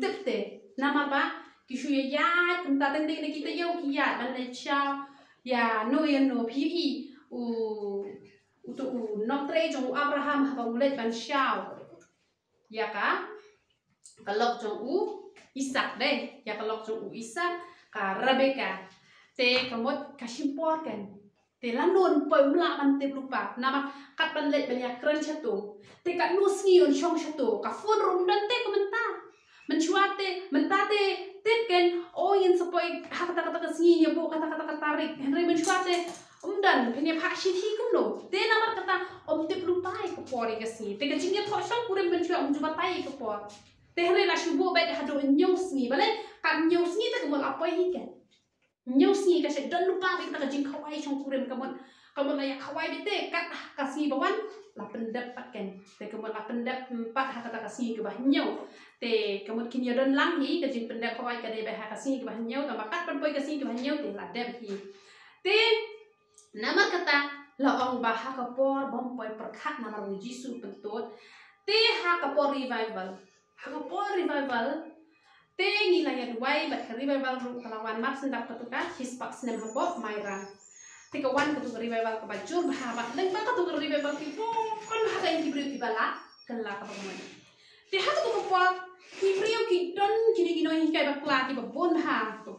Speaker 1: tip te namar ba kishu ya ya tum ta ten de kita yo ki ya ban le chao ya no ya no pi i u u tu u no tre jong abraham ha ba le ban chao ya ka ka lok jong u isak de. Ya lok jong u isak ka rebeka te ka mot ka shimpor kan te la non poi mla man te lupa nama kat ban le ban ya kren chato. Te ka no sngi on shong chato. Ka fun rum dan te komenta mencuate mentate tit ken oh yin sapoi ha kata kata kesini ya bu kata kata kata tarik Henry mencuate um dan punya pak shi thi kum no te namar kata om tip lupai ke pori kesini te kecing dia thok shang kurim mencua om jumpa tai ke por te Henry la shubu bet hado nyos ni bale kan nyos ni te kemul apa hi kan nyos ni kasih dan lupa kita kecing kawai shang kurim kemul kemul la ya kawai bete kat kasih bawan la pendap patkan te kemul la pendap empat ha kata kasih ke bah nyau te kamut kin yodon lang hi ke jin pendek khawai ka de ba ha kasi ke bah nyau ta makat pan poi kasi ke bah nyau te la hi te namar kata la ong ba ha ka por bom poi perkhat namar mu jisu pentut te ha ka por revival ha ka por revival. Te ngi la ya duai ba ka revival ru kalawan mat sendak patuka his pak snem ha bo mairan te ka wan ka tu revival ka ba jur ba leng ba ka tu revival ki po kon ha ka inti bri ki bala kala ka ba mo te ha ka tu ko ki priyo ki don kini kino hi kai bakla ki ba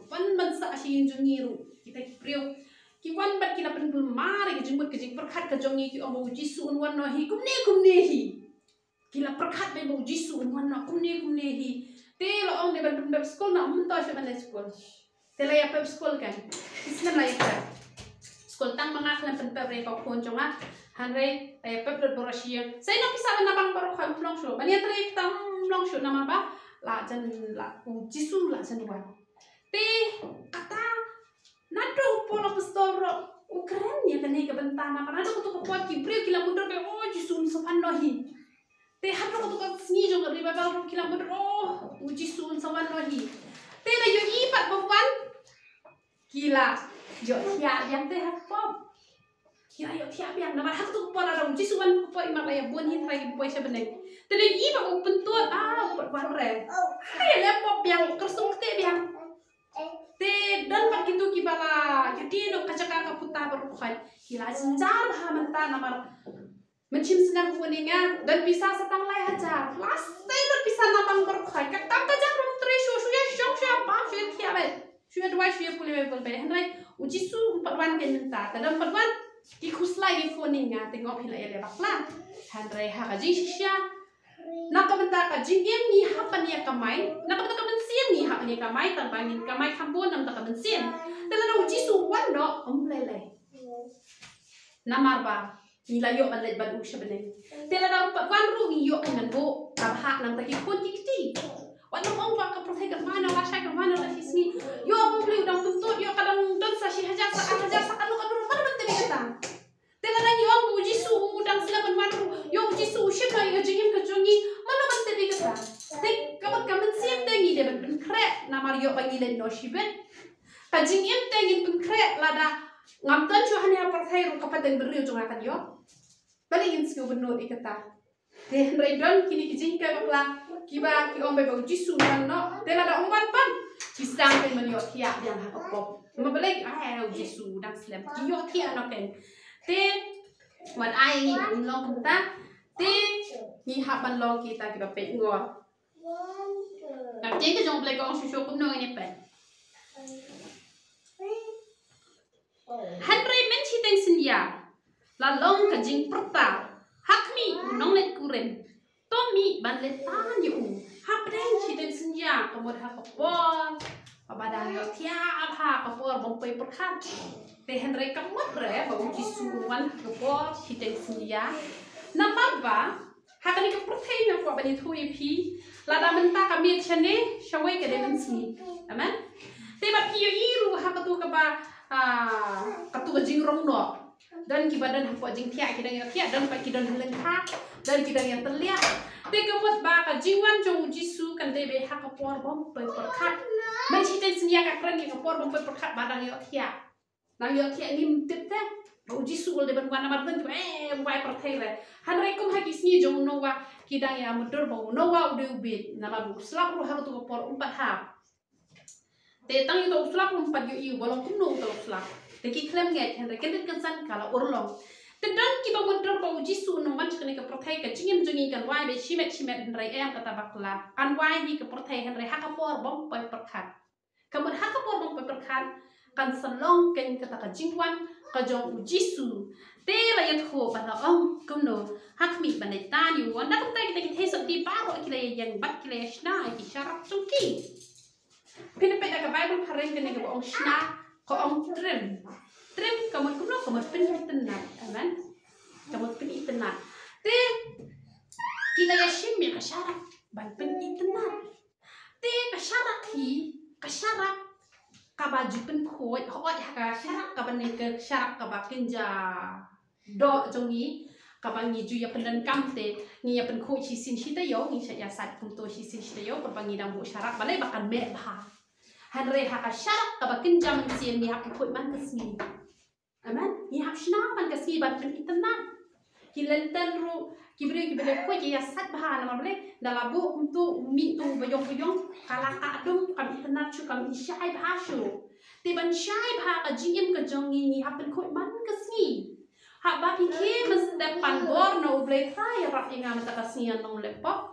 Speaker 1: pan ban sa shi yin jung ru kita ki priyo ki wan bat ki la pen bul mari ki jung ki jing ka jong ki omo ji su un wan no hi kum ne hi. Ki la perkhat be bo ji su un wan no kum ne kum ne hi. Te lo ong ne tum beb school na mun to she ban school te la ya pep school kan isna la ya school tang mga klan pen pep re ko kon jong ha han re ya pep dot borashia sai no kisa ban na bang baro kham long sho. Ban ya tre tam long shoot nama ba la jan la u jisu la jan wa te kata nado polo pistol ro u keren ya kan ke bentana karena ada kutu kuat ki brio kila mundur be oh jisu so pan no hi te hado kutu kuat sni jo ngri ba ro kila mundur oh u jisu so pan no hi te na yo i pat bo pan kila yo ya yang te ha pop kira yo tiap yang nama hak tu pun ada uji suan pun imak laya buan hit lagi pun siapa nih tadi i pak open tu ah buat warre hai laptop yang kersung te biang te dan pak itu kibala jadi no kaca kakak ta ber khoi ki la jin jar ha man ta na mar men chim senang kuninga dan bisa setang lai hajar day lo bisa na bang ber khoi ka tam ka jang rum tri shu shu ya shok shu pa shu thia be shu ya dwai shu ya puli be be hanai uji su pat wan ken ta ta dam pat wan ki khuslai ni kuninga tengok hila ele bakla hanai ha ka ji shisha Nakabenta ka jing em ni hapan ya kamai, nakabenta ka mensiam ni hapan ya kamai, tanpa ni kamai kambon nam tak mensiam. Tela na uji su wan no, omlele. Namar ba, ni la yo ban let ban usha bene. Tela na pa wan ru ni yo ngan bo, tab ha nam tak ikon dikti. Wan pa ka profet ka mana wa shay ka mana la hisni. Yo bo bli udang tuntut yo kadang don sa shi hajar sa hajar sa kanu kanu mana ban tebe kata. Yo ang uji udang sila ban wan ru, yo uji su ship na yo jingim ka jongi, mana ban tebe kata. Tek kamat kamat siam tengi de ban ban krek namar yo pangilen no shibet. Kajing im tengin pun krek lada ngam tan chu hanya par thai ru kapat deng beriu jong akan yo. Bali in skill benut ikata. De rai don kini kijing kai bakla kiba ki om be bau jisu no. De lada umban pan. Kisang pen men yo tia yang ha kopop. Ma balik ai au jisu dang slem. Ki yo tia no ken. Te wan ai long ta. Te ni ha ban long kita kiba pe ngor. Nak ke jong blek ong shu kum no ni pe. Henry men chi teng sin ya. La long ka jing prta. Hak mi nong let kuren. To mi ban let tan yu. Hap deng chi teng sin ya ka por. Pa ba dang yo tia ha ka por bong pe per khat. Te Henry ka mod re ba u chi su wan ka por chi teng sin ya. Na ba ha ka ni ka protein na ko ba ni pi. La da men ta ka mi men sni. Amen. Te ba ki yo iru ha ka tu ka ba rong no dan ki badan hapo jing tia ki dang tia dan pa ki dan helen ha dan ki dang yang telia te ka mot ba ka jiwan jong jisu kan de be ha ka por bom pe per khat man chi ten snya ka kran ki por bom pe per khat ba dang yo tia dang yo tia nim tit te ba jisu ul de ban wan mar dan eh wai per thai le. Han re kum ha ki sni jong no wa ki dang ya mudur ba no wa u de u bit na ma bu slap ru ha tu por umpat ha te tang itu usulak pun pat yu yu bolong kuno to usulak te ki klem re kendet kan san kala urlong te dan ki ba mudar ba uji su no man chkene ka prothai ka chingem jungi kan wai be chimet chimet hen re em kata bakla. Kan wai ni ka prothai hen re haka por bom pa perkhat kamun haka por bom pa perkhat kan salong ken kata ka jingwan ka jong uji su te la yat ho ba na ong kum no. Hak mi ba ne tan yu wan da ka ta ki te so ti paro ki le yang bat ki le shna ki sharap chungki Pinapit na ka Bible paring ka nga ang shna ang trim. Trim kamot kuno kamot pinitan na. Amen. Kamot pinitan na. Te kita ya shimmi ka sharak ban pinitan na. Te ka sharak hi ka sharak ka baju pin khoi hoi ka sharak ka ban ka sharak ka ba kinja do jongi ka ba ngi ju ya pendan kam te ngi ya pen khoi chi sin chi ta yo ngi sha ya sat kum to chi sin chi ta yo pa ngi dang bu sharak balai bakan me هالريحة هالشرق قبك انجا من سين ليها كفوي من قسمين أمان ليها بشنا من قسمين بابت من كتنا كلا التنرو كبري كبري كوي كي يسات بها أنا مبلي للابو كمتو ميتو بيوم بيوم قلا قادم قم كتنا شو قم إشعي بها شو تبان شعي بها قجيم كجوني ليها بكوي من قسمين Hak bagi kita mesti dapat borno ubleh saya rapi ngam tak kasihan nong lepok.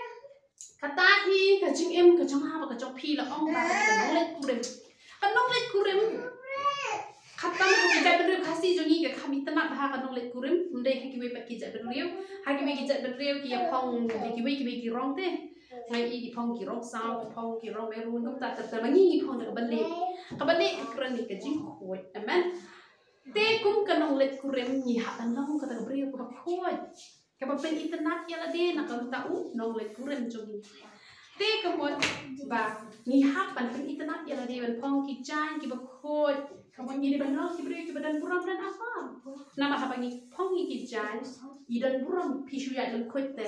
Speaker 1: jim ka jong ni ha pen khoi man ka si ha ba pi ke mas da pan bor no ble trai rap inga mata ka si nong le pop men mi pila tia pra yo kum no kum no ala kum pa si si ya me ma inga yet bro si si tip na le ayu tip la da don ki ba ken mau pan ma no ble la da don ki bang mau trai ma inga yo ala le pop ha ka jing bom tip kabat man la gasni ni ha ban pen kuai ban pen itana kini ni bas ta ki la shim ni ka sharak ba ki la ya shna le no ban he um pnian hang tu ban pen me nang ban me ba na ma ba ka te ka por ka ba men me te kata hi ka jing em ka jong ha ba ka jong pi la ong ba ka nong let kurem ka nong let kurem kata ma ki jai ben khasi jo ni ka khami tana ba ka nong let kurem unde ha ki we pa ki jai ben riu ha ki we ki jai ben riu ki ya phong ki we ki we ki rong te ngai i phong ki rong sao phong ki rong me run kom ta ta ta ma ni phong ka ban le ka ban le kran ni ka jing khoi amen. Te kum ka nong let kurem ni ha tan long ka ta riu ka khoi ka ba pen internet ya la de na ka ta u nong let kurem jo ni. Te kemot ba ni hap ban pen internet ya lade ban pong ki jan ki ba khot kamon ni ban no ki bre ki badan buram dan apa? Nama hapa ni pong ki jan i dan buram pishu ya dan khot te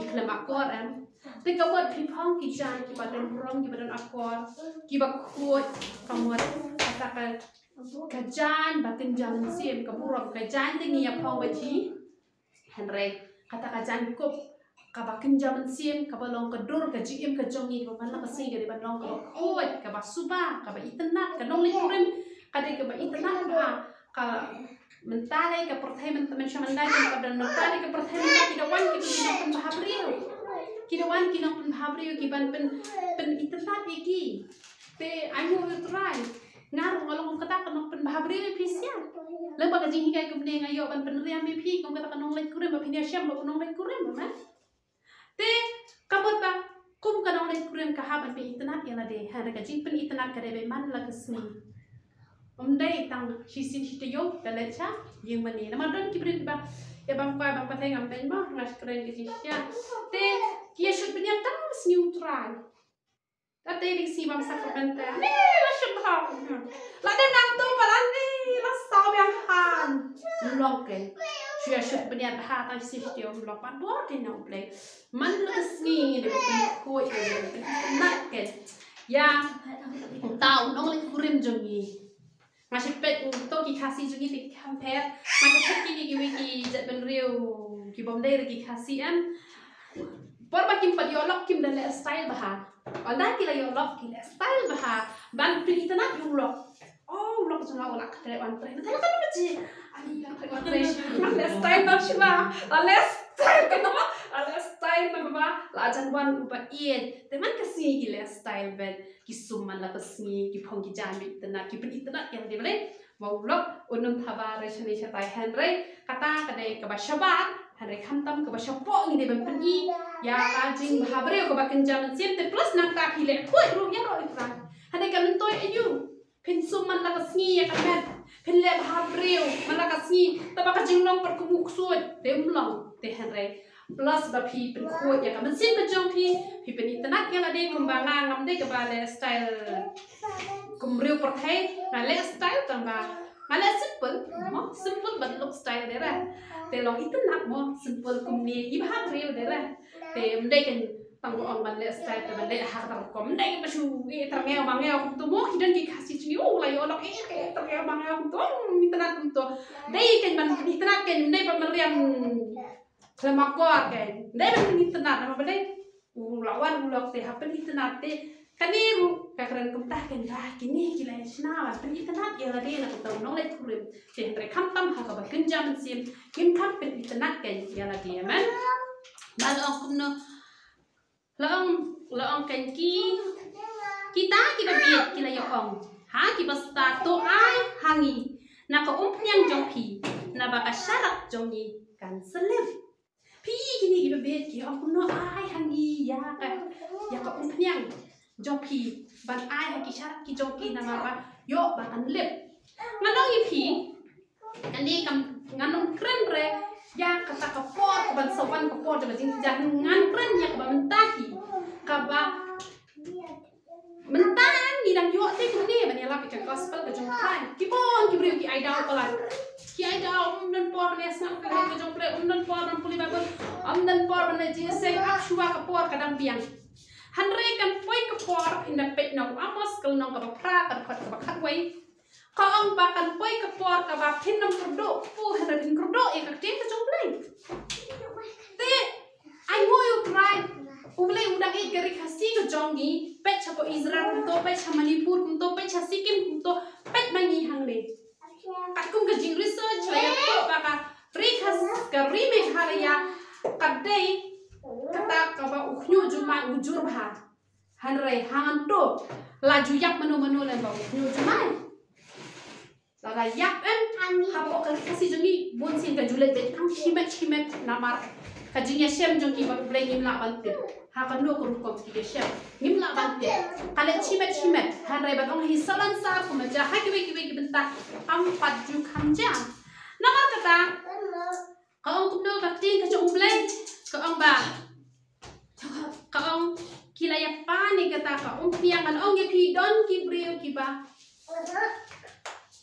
Speaker 1: i klem akor am te kemot pi pong ki jan ki badan buram ki badan akor ki ba khot kamot kata ka kajan batin jalan ke buram kajan tingi ya pong baji Henry kata kajan kup kaba kenjaman sim kaba long kedur ke jim ke jongi kaba mana kesi ke depan long kaba kuat kaba suba kaba itenat ke nong likurim kade kaba itenat ha. Ka mentale ke pertemen temen syamandai kaba dan mentale ke pertemen kita wan kita tidak pun bahabriu kita wan kita pun bahabriu kiban pen pen itenat iki te ayu try ngarung ngolong kata kenong pen bahabriu pisian Lepas kaji hingga kemudian ayo ban penerian BP kau kata kanong lekurim bapinia syam bapak nong lekurim mana? te kabut ba kum ka nong le kuren ka haban pe itnat yala de ha ka jing pen itnat ka de be man la kasni um dai tang shi sin shi te yo da le cha yeng mani na ki brin ba ya bang pa bang. Pa theng am ben ba ngas kren ki shi te ki shut ben yam tang neutral ta te ling si bam sa ka ben ta ne la shut ha la de nang to pa la ni la sa yang han long ken Chia shut beniat ha ta si ti om lo pan bo ti no play. Man lo sni ni de pen ko i de nat ke. Ya tao no le kurim jongi. Ma shi pet to ki kasi jongi ti compare. Ma shi pet ki ki wiki jet ben riu ki bom dai ki kasi am. Por ba kim pa yo lok kim dan le style ba ha. Al da ki la yo lok ki le style ba ha. Ban pri tanat yung lok. Oh, lok jonga wala ka tre wan pre. Ta la ka no ji. Let's time na siya. Let's time ka na ba? Let's time na ba? Lajan wan upa iyan. Teman kasi ki let's time ben. Ki suman la kasi ki pong ki jami tena ki pen itena yang di bale. Wawlok unum thaba re shani sha tai Henry kata kadai ka ba shabat Henry khamtam ka ba shapo ni de ben pen i ya ka jing habre ka ba kenjam sim te plus nak ta ki le khoi ru ya ro ifran. Henry ka mentoy ayu. Pin suman la kasi ya ka ben. Pin le habre mala kasi ta ba ka jing long per kumuk suot dem long te Henry plus ba pi pen khoi ya ka men sim ka jong pi. Pi pen itena ya la de kumbanga ngam de ka ba le style. Kumriu per thai na le style tamba Mala simple, mo simple but style dera. Te long itu nak mo simple kumni ibha real dera. Te mdai kan tanggo ong ban le style te ban le har tar kom mdai ba shu e tar ngeo ma ngeo kum to mo hidan ki kasi chini o la yo lok e ke tar ngeo ma ngeo kum to mitana kum to. Dai kan ban mitana kan mdai ba mariam klemakor kan. Dai ban mitana na ba dai. Ulawan ulok te hapen mitana te kaniru kakran kumtah kan dah kini gila sna wa pen itanat ya lade na kutau no le kurim. Te entre kampam ha ka bakin jam sim kim kam pen itanat kan ya lade ya man ong la ong kan ki kita ki ba biet ki la yo ong ha ki ba to ai hangi. Na ka um nyang jong pi na ba ka syarat jong ni kan selim pi kini ki ba biet ki ong kumno ai hangi ya ka ya ka um nyang joki ban ai ha ki syarat ki joki na ma ba yo ba an lip nganong i pi ani kam nganong kren re ya kata ka pot ban sopan ka pot ba jing jan ngan kren ya ba mentahi ka ba mentahan ni dang yo te kun ni ban ya la ka gospel ka jong kai ki bon ki bri ki ai dau pala ki ai dau um dan por ne snap ka ka jong pre um dan por ban puli ba um dan por ban ji se ap shua ka por ka dang biang Hanre kan poi ke por in the pet no amos kal no ka pra ka khot ka khat wai ka ba ke pin nam krodo pu hanre pin krodo e ka tin ka jong play te ai mo yu try Umlay udang e gari kasi ko jongi pet cha Israel kum pet cha Manipur kum pet cha Sikkim kum pet mangi hang le. Kat kum ka jing research ya to ba ka ri khas ka ri me khara ya kadai kata kaba ukhnyu juma ujur bha hanre hangan to laju yak manu manu le ba ukhnyu juma la yak en. Ha po ka kasi jongi bon sin ka julet bet kang shimet shimet namar ka jinya shem jongi ba blay nim la bante ha ka no ko ko ki shem. Nim la bante kale chimet chimet hanre ba ong hi salan sa ko ma ja ha ki ki ki benta am pat ju kham ja namar kata ka ong kumno ka tin ka jong blay ka ong ba ka ong kila ka umpiang an ong. Ye pi don ki brio ki ba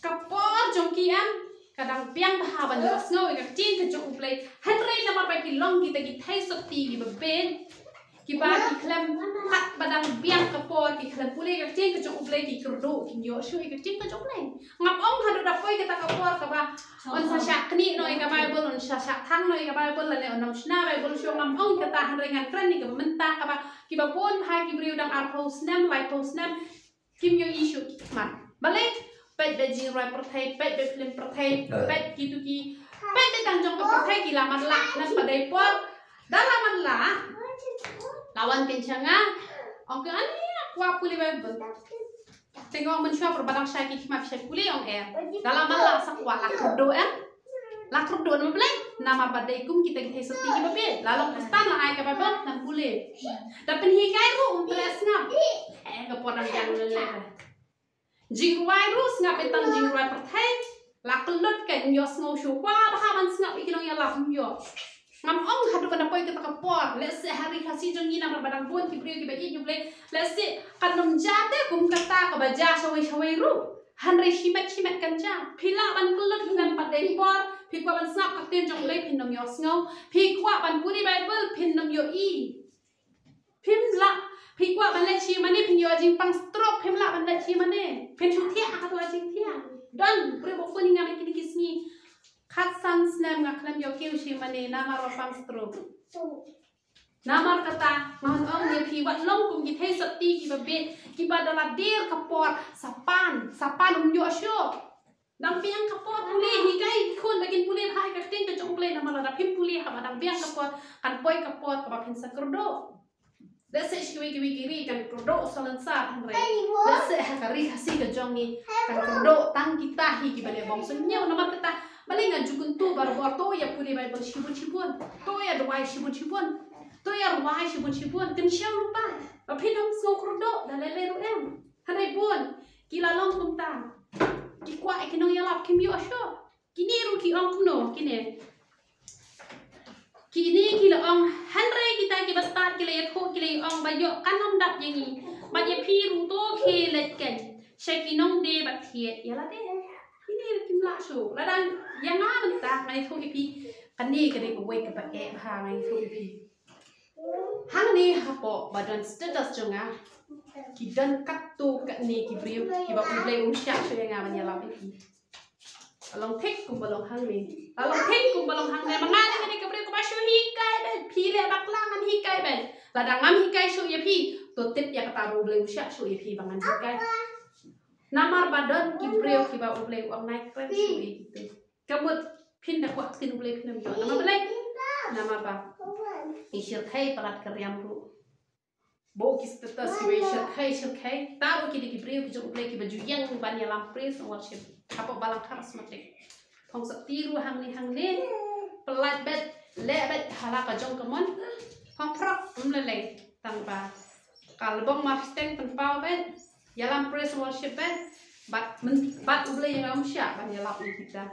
Speaker 1: kapor jong ki am kadang piang ba ban yo snow ga tin ka jong play han rei na ma ba ki long ki ta ki thai so ti ki ba ben ki ba hat badam biang ka po ki khlam pule ki ting ka chok ble ki kro ki yo shu ki ting ka chok nei ngap ong hadu da poi ka ta ka po ka ba on sa sha kni no ka ba bol on sha sha thang no ka ba bol le on shna ba bol shu ngam ong ka ta han rengan kran ni ka men ta ka ba ki ba pon ha ki briu dang ar ho snam lai ho snam kim yo issue ki ma Pet le ba ba ji rai pro thai ba ba phlem pro thai eh. ba ki tu ki ba ta tang chok pro thai ki la ma la na pa dai po. Dalam lah lawan kencang ah. Angkat ni aku apa boleh? Tengok orang mencuba perbalang syai kiki mafi syai kuli yang eh. Dalam malah sakwa lakruk doa. Eh? Lakruk doa nama boleh? Nama badaikum kita kita setinggi kita. Lalu kustan lah air kepada bapak dan kuli. Dapat ni kaya ru untuk esnap. Eh kepada yang lelah. Jingruai ru esnap itu jingruai pertai. lah kelut kan yos ngau syukwa bahaman esnap ikilong yang lah doa ngam ong hadu kana poi kita kapor let's say hari kasi jong ina mar badang pun ki priyo ki ba i juble let's say kanum jate kum kata ka ba ja shawai shawai ru. Han re shimat shimat kan ja. Ban kulut ngam pa dei por phi kwa ban snap ka ten jong phin nom yo phi kwa ban puri bible phin nom yo i. Phim la. Phi kwa ban le chi mane phin yo jing pang stroke. Phim la ban le chi mane phin chu ka to jing thia. Don pre bo ko ni ngam ki kisni khat san snem ngak lem yo kiu chi mane na ma ro pang stroke na mar kata man ong ye phi wat long kum ki thei sat ti ki ba bet ki ba dala der ka por sapan sapan um yo sho dang piang ka por puli hi kai khun lakin puli hai ka ting ka jong ple na mala da phim puli ha ba dang piang ka por kan poi ka por ka ba phin sa krodo Let's say shi wiki wiki ri kan krodo salan sa han re. Let's say ha ka ri ha si ka jong ni kan krodo tang kita hi ki ba le bong sun nyau na ma kata balik nga jukun tu bar bor to ya puli bai bal shibun shibun to ya dwai shibun shibun to ya dwai shibun shibun kan siang lupa ba pinong so krodo da le le ru em hanai bun kila long kum ta ki kwa e kinong ya lap kim yo asho kini ru ki ong kuno kini kini kila ong hanre kita ki bastar kila ya ko kila ong ba yo kanom dap yangi ba ya pi ru to ke let ken shakinong de ba thiet ya la de ini kim la shu la dan yang nga man ta ngai thu pi kan ni ka de ko wai ka ba e ha ngai thu pi hang ni ha po ba dan status jonga ki dan kat tu ka ni ki brio ki ba un play un sha shu yang nga man ya la pi along tek kum balong hang ni along tek kum balong hang ni manga ni ka ni ka brio ko ba shu hi kai ben pi le bak la ngan hi kai ben la dan ngam hi kai shu ya pi to tip ya ka ta ro ble un sha shu ya pi bangan hi kai namar badan ki breu ki ba uble uang naik kren sui gitu. Kabut pin dak wak tin uble pin yo nama bele nama ba isir kai palat karyam ru bo ki status ki isir kai isir kai taru ki di breu ki jo uble ki baju yang ban ya lam pres worship apa balang karas matek thong sa tiru hang ni hang ne pelat bet le bet hala ka jong kamon thong prok um le le tang ba kalbong ma steng pen pau bet Yalam praise worship eh, bat men bat uble yang am sya ban yalap ni kita.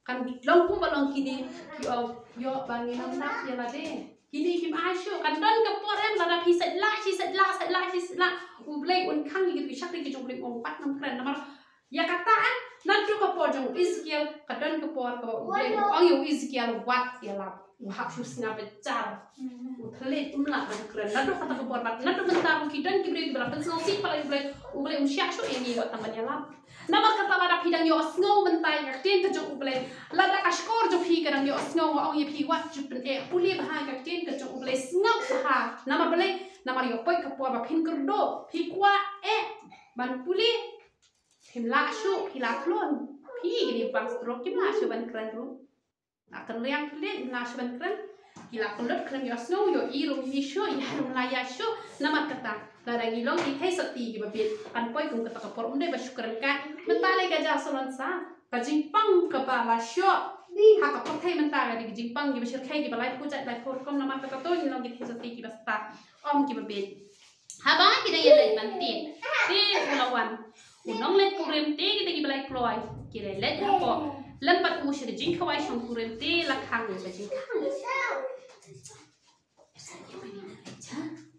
Speaker 1: Kan long pun balong kini yo yo bangi nam nak ya lade. Kini kim asyo kan don ke por em lada pi set la si set la set la si set la uble un kang gitu syak ri jong ong pat nam kren namar ya kata an nan tu ke por jong Ezekiel ka don ke por ke uble ong yo Ezekiel wat ya lap. Wahab shu singa becar. Uthlet umla ban kren. Nado kata ke por bat nado mentar ki don ki bre ki berapa sing sik pala uble uble um syak shu yang ni wat tamban ya lap. Nama kata lada pidang yo snow mentai ya tin ke jong uble. Lada ka skor jo pi kadang yo snow ong ye pi wat ju pen e puli bahai ka tin ke jong uble snap ha. Nama bele nama yo poi ka por ba pin kerdo pi kwa e ban shu shu la shu ban kren. Gila kulut kren yo snow yo irum hi shu ya rum la ya shu. Nama kata Kadang ilong di hai sati ki babit kan poi kung kata kapor umde ba syukuran ka mentale ka ja solon sa. Ka jingpang ka ba la syo ha ka pot thai mentale di jingpang ki ba syir khai ki ba puja lai por kom nama ka to ilong di hai sati ki ba om ki babit ha ba ki dai lai ban ti ti ulawan unong let kurem ti ki dai ki ba lai dai let ha po lam pat u syir jing khawai shong kurem ti la khang ba jing khang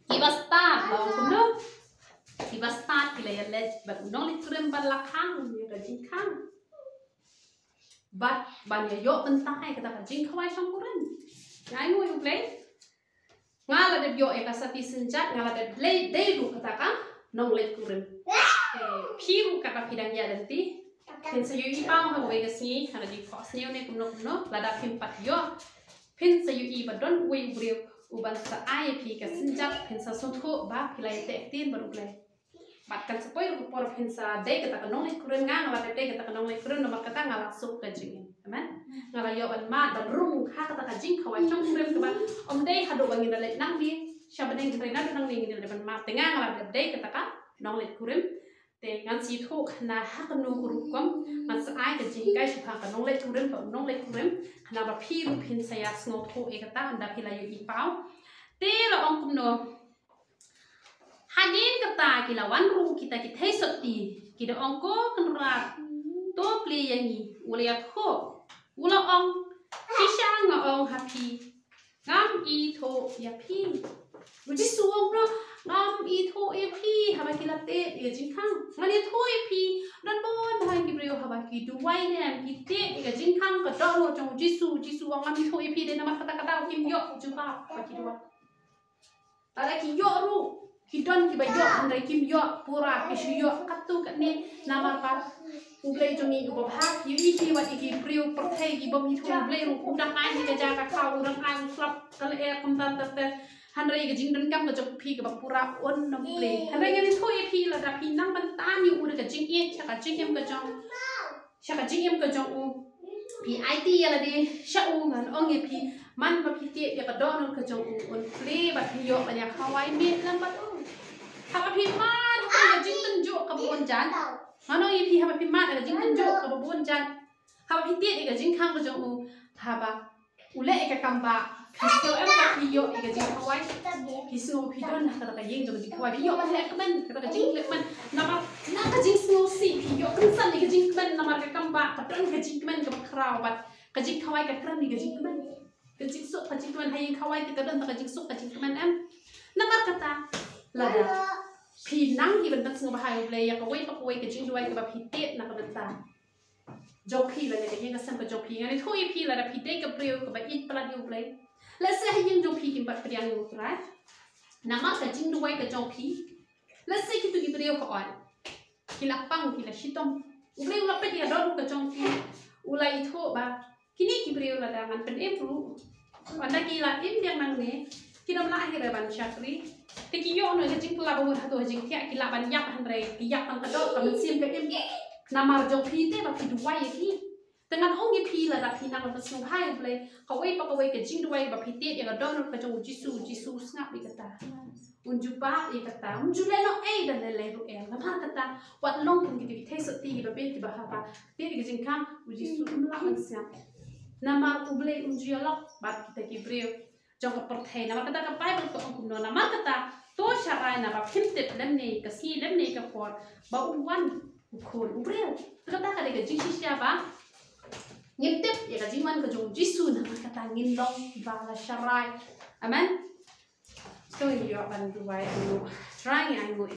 Speaker 1: Ki ba sta ba kum no si basta kila ya lej bat nong li krem ban la khang ni ka jing khang bat ban ya yo tentang ai kata ka jing khawai sang kuren ngai ngoi u play. Ngala de yo e ka sati senjat ngala de play de lu kata ka nong le kuren eh piru kata pidang ya nanti pin sa yu i pang ha we ga si kana di ko sneu ne kum no kum no la da pin pat yo. Pin sa yu i ba don we breu uban sa ai pi ka sinjak pin sa sun thu ba pilai te tin baru play bat kan sepoi ru por pin sa de ka ta nong le kuren nga ngala de ka ta nong le kuren no ma ka ta ngala suk ka jing. Amen? Ngala yo ban ma da rung ha ka ta ka jing khawai chong kuren ka ba om de ha do bangin le nang di sha ba de ka na nang ni ni le ban ma te nga ngala de ka ta ka nong le kuren te ngan si thu na ha ka nu ru kom man sa ai ka jing kai shu ka ka nong le kuren ba nong le kuren kana ba pi ru pin sa ya sngo thu e ka ta anda pilai yo i pau te la ong kum no hadin kata kila wan ru kita ki thai sot ti ki do ong ko kan ra to pli yang ni ule ya kho ula ong ki sha nga ong ha pi ngam i tho ya pi mu ji su ong no ngam i tho e pi ha ba kila te e jin khang. Ngani tho e pi dan bon ban ki brio ha ba ki du wai ne ki te e jin khang ka do lo jong ji su ji su ngam i tho e pi de na ma kata kata kim yo ju ba ba ki do wa Tala ki yo ru ki don ki ba yo andre kim yo pura ki shu yo katu kat ni nama pa. Ublei jongi ko ba ha ki wi ki wa ki priu per thai ki bom ni thu ublei ru ku dang ai ki ja ka khau rang ai slap kal e kum tan ta ta han rai ki jing dan kam ka jok pi ka ba pura on no ublei han rai ni thu e pi la da pi nang ban ta ni u ka jing e cha ka jing em ka jong cha ka jing em ka jong u. Pi IT ya la di sha u ngan ong e pi man ba pi tie ya ka don ka jong u un ple. Ba pi yo ba ya khawai me lam ba tu. Ha ba pi man ka ya jing tan jo ka bon jan. Ma no e pi ha ba pi man ka jing tan jo ka bon jan. Ha ba pi tie ka jing khang ka jong u. Ha ba u le ka kam ba Kristo em ka pi yo ka jing khawai pi su pi don na ka ka yeng jo ka jing khawai pi yo ma le ka man ka ka jing le man na ba na ka jing snow si pi yo kan san ni ka jing man na ma ka kam ba ka don ka jing man ka kraw ba ka jing khawai ka kran ni ka jing man kecik sok kecik tuan hai kawai kita dan kecik sok kecik teman em. Nama kata lada. Pinang di bentak semua bahaya boleh ya kawai pak kawai kecik dua ke bapi tet nak bentak joki lah jadi yang kesem ke joki yang itu ipi lah tapi tet ke priu ke bapi pelat di boleh let's say yang joki kimbat priang yang utara nama kecik dua ke joki let's say kita kita priu ke on kila pang kila shitom boleh ulap dia dorong ke joki ulai itu bah kini kibriu lah dengan pen epru anda kila im yang nang ne kita melahir ban syakri tiki yo no jing kula bawa hatu jing kia kila ban yak andre kiyak pan kadok kamen sim ke im namar jong pi te ba pi duai ki dengan ongi pi la da pi nang ba sung hai ble ka wei pa ka wei ke jing duai ba pi te ya ga don ka jong jisu jisu snap ni kata unju pa i kata unju le no e da le le ru e na ma kata wat long pun ki te so ti ba be ti ba ha ba te ki jing kan uji su la man snap. Nama uble unju ya lok bat kita ki brio jong ka perthai nama kata ka pai ko ong no nama kata to sharai na ba phimte lem ne ka si lem ne ka por. Ba u wan u khol u brio kata ka de ka jing shi ba ngim tip ya ka jing man ka jong jisu nama kata ngin long ba la sharai amen so are ban du bai anu trying angu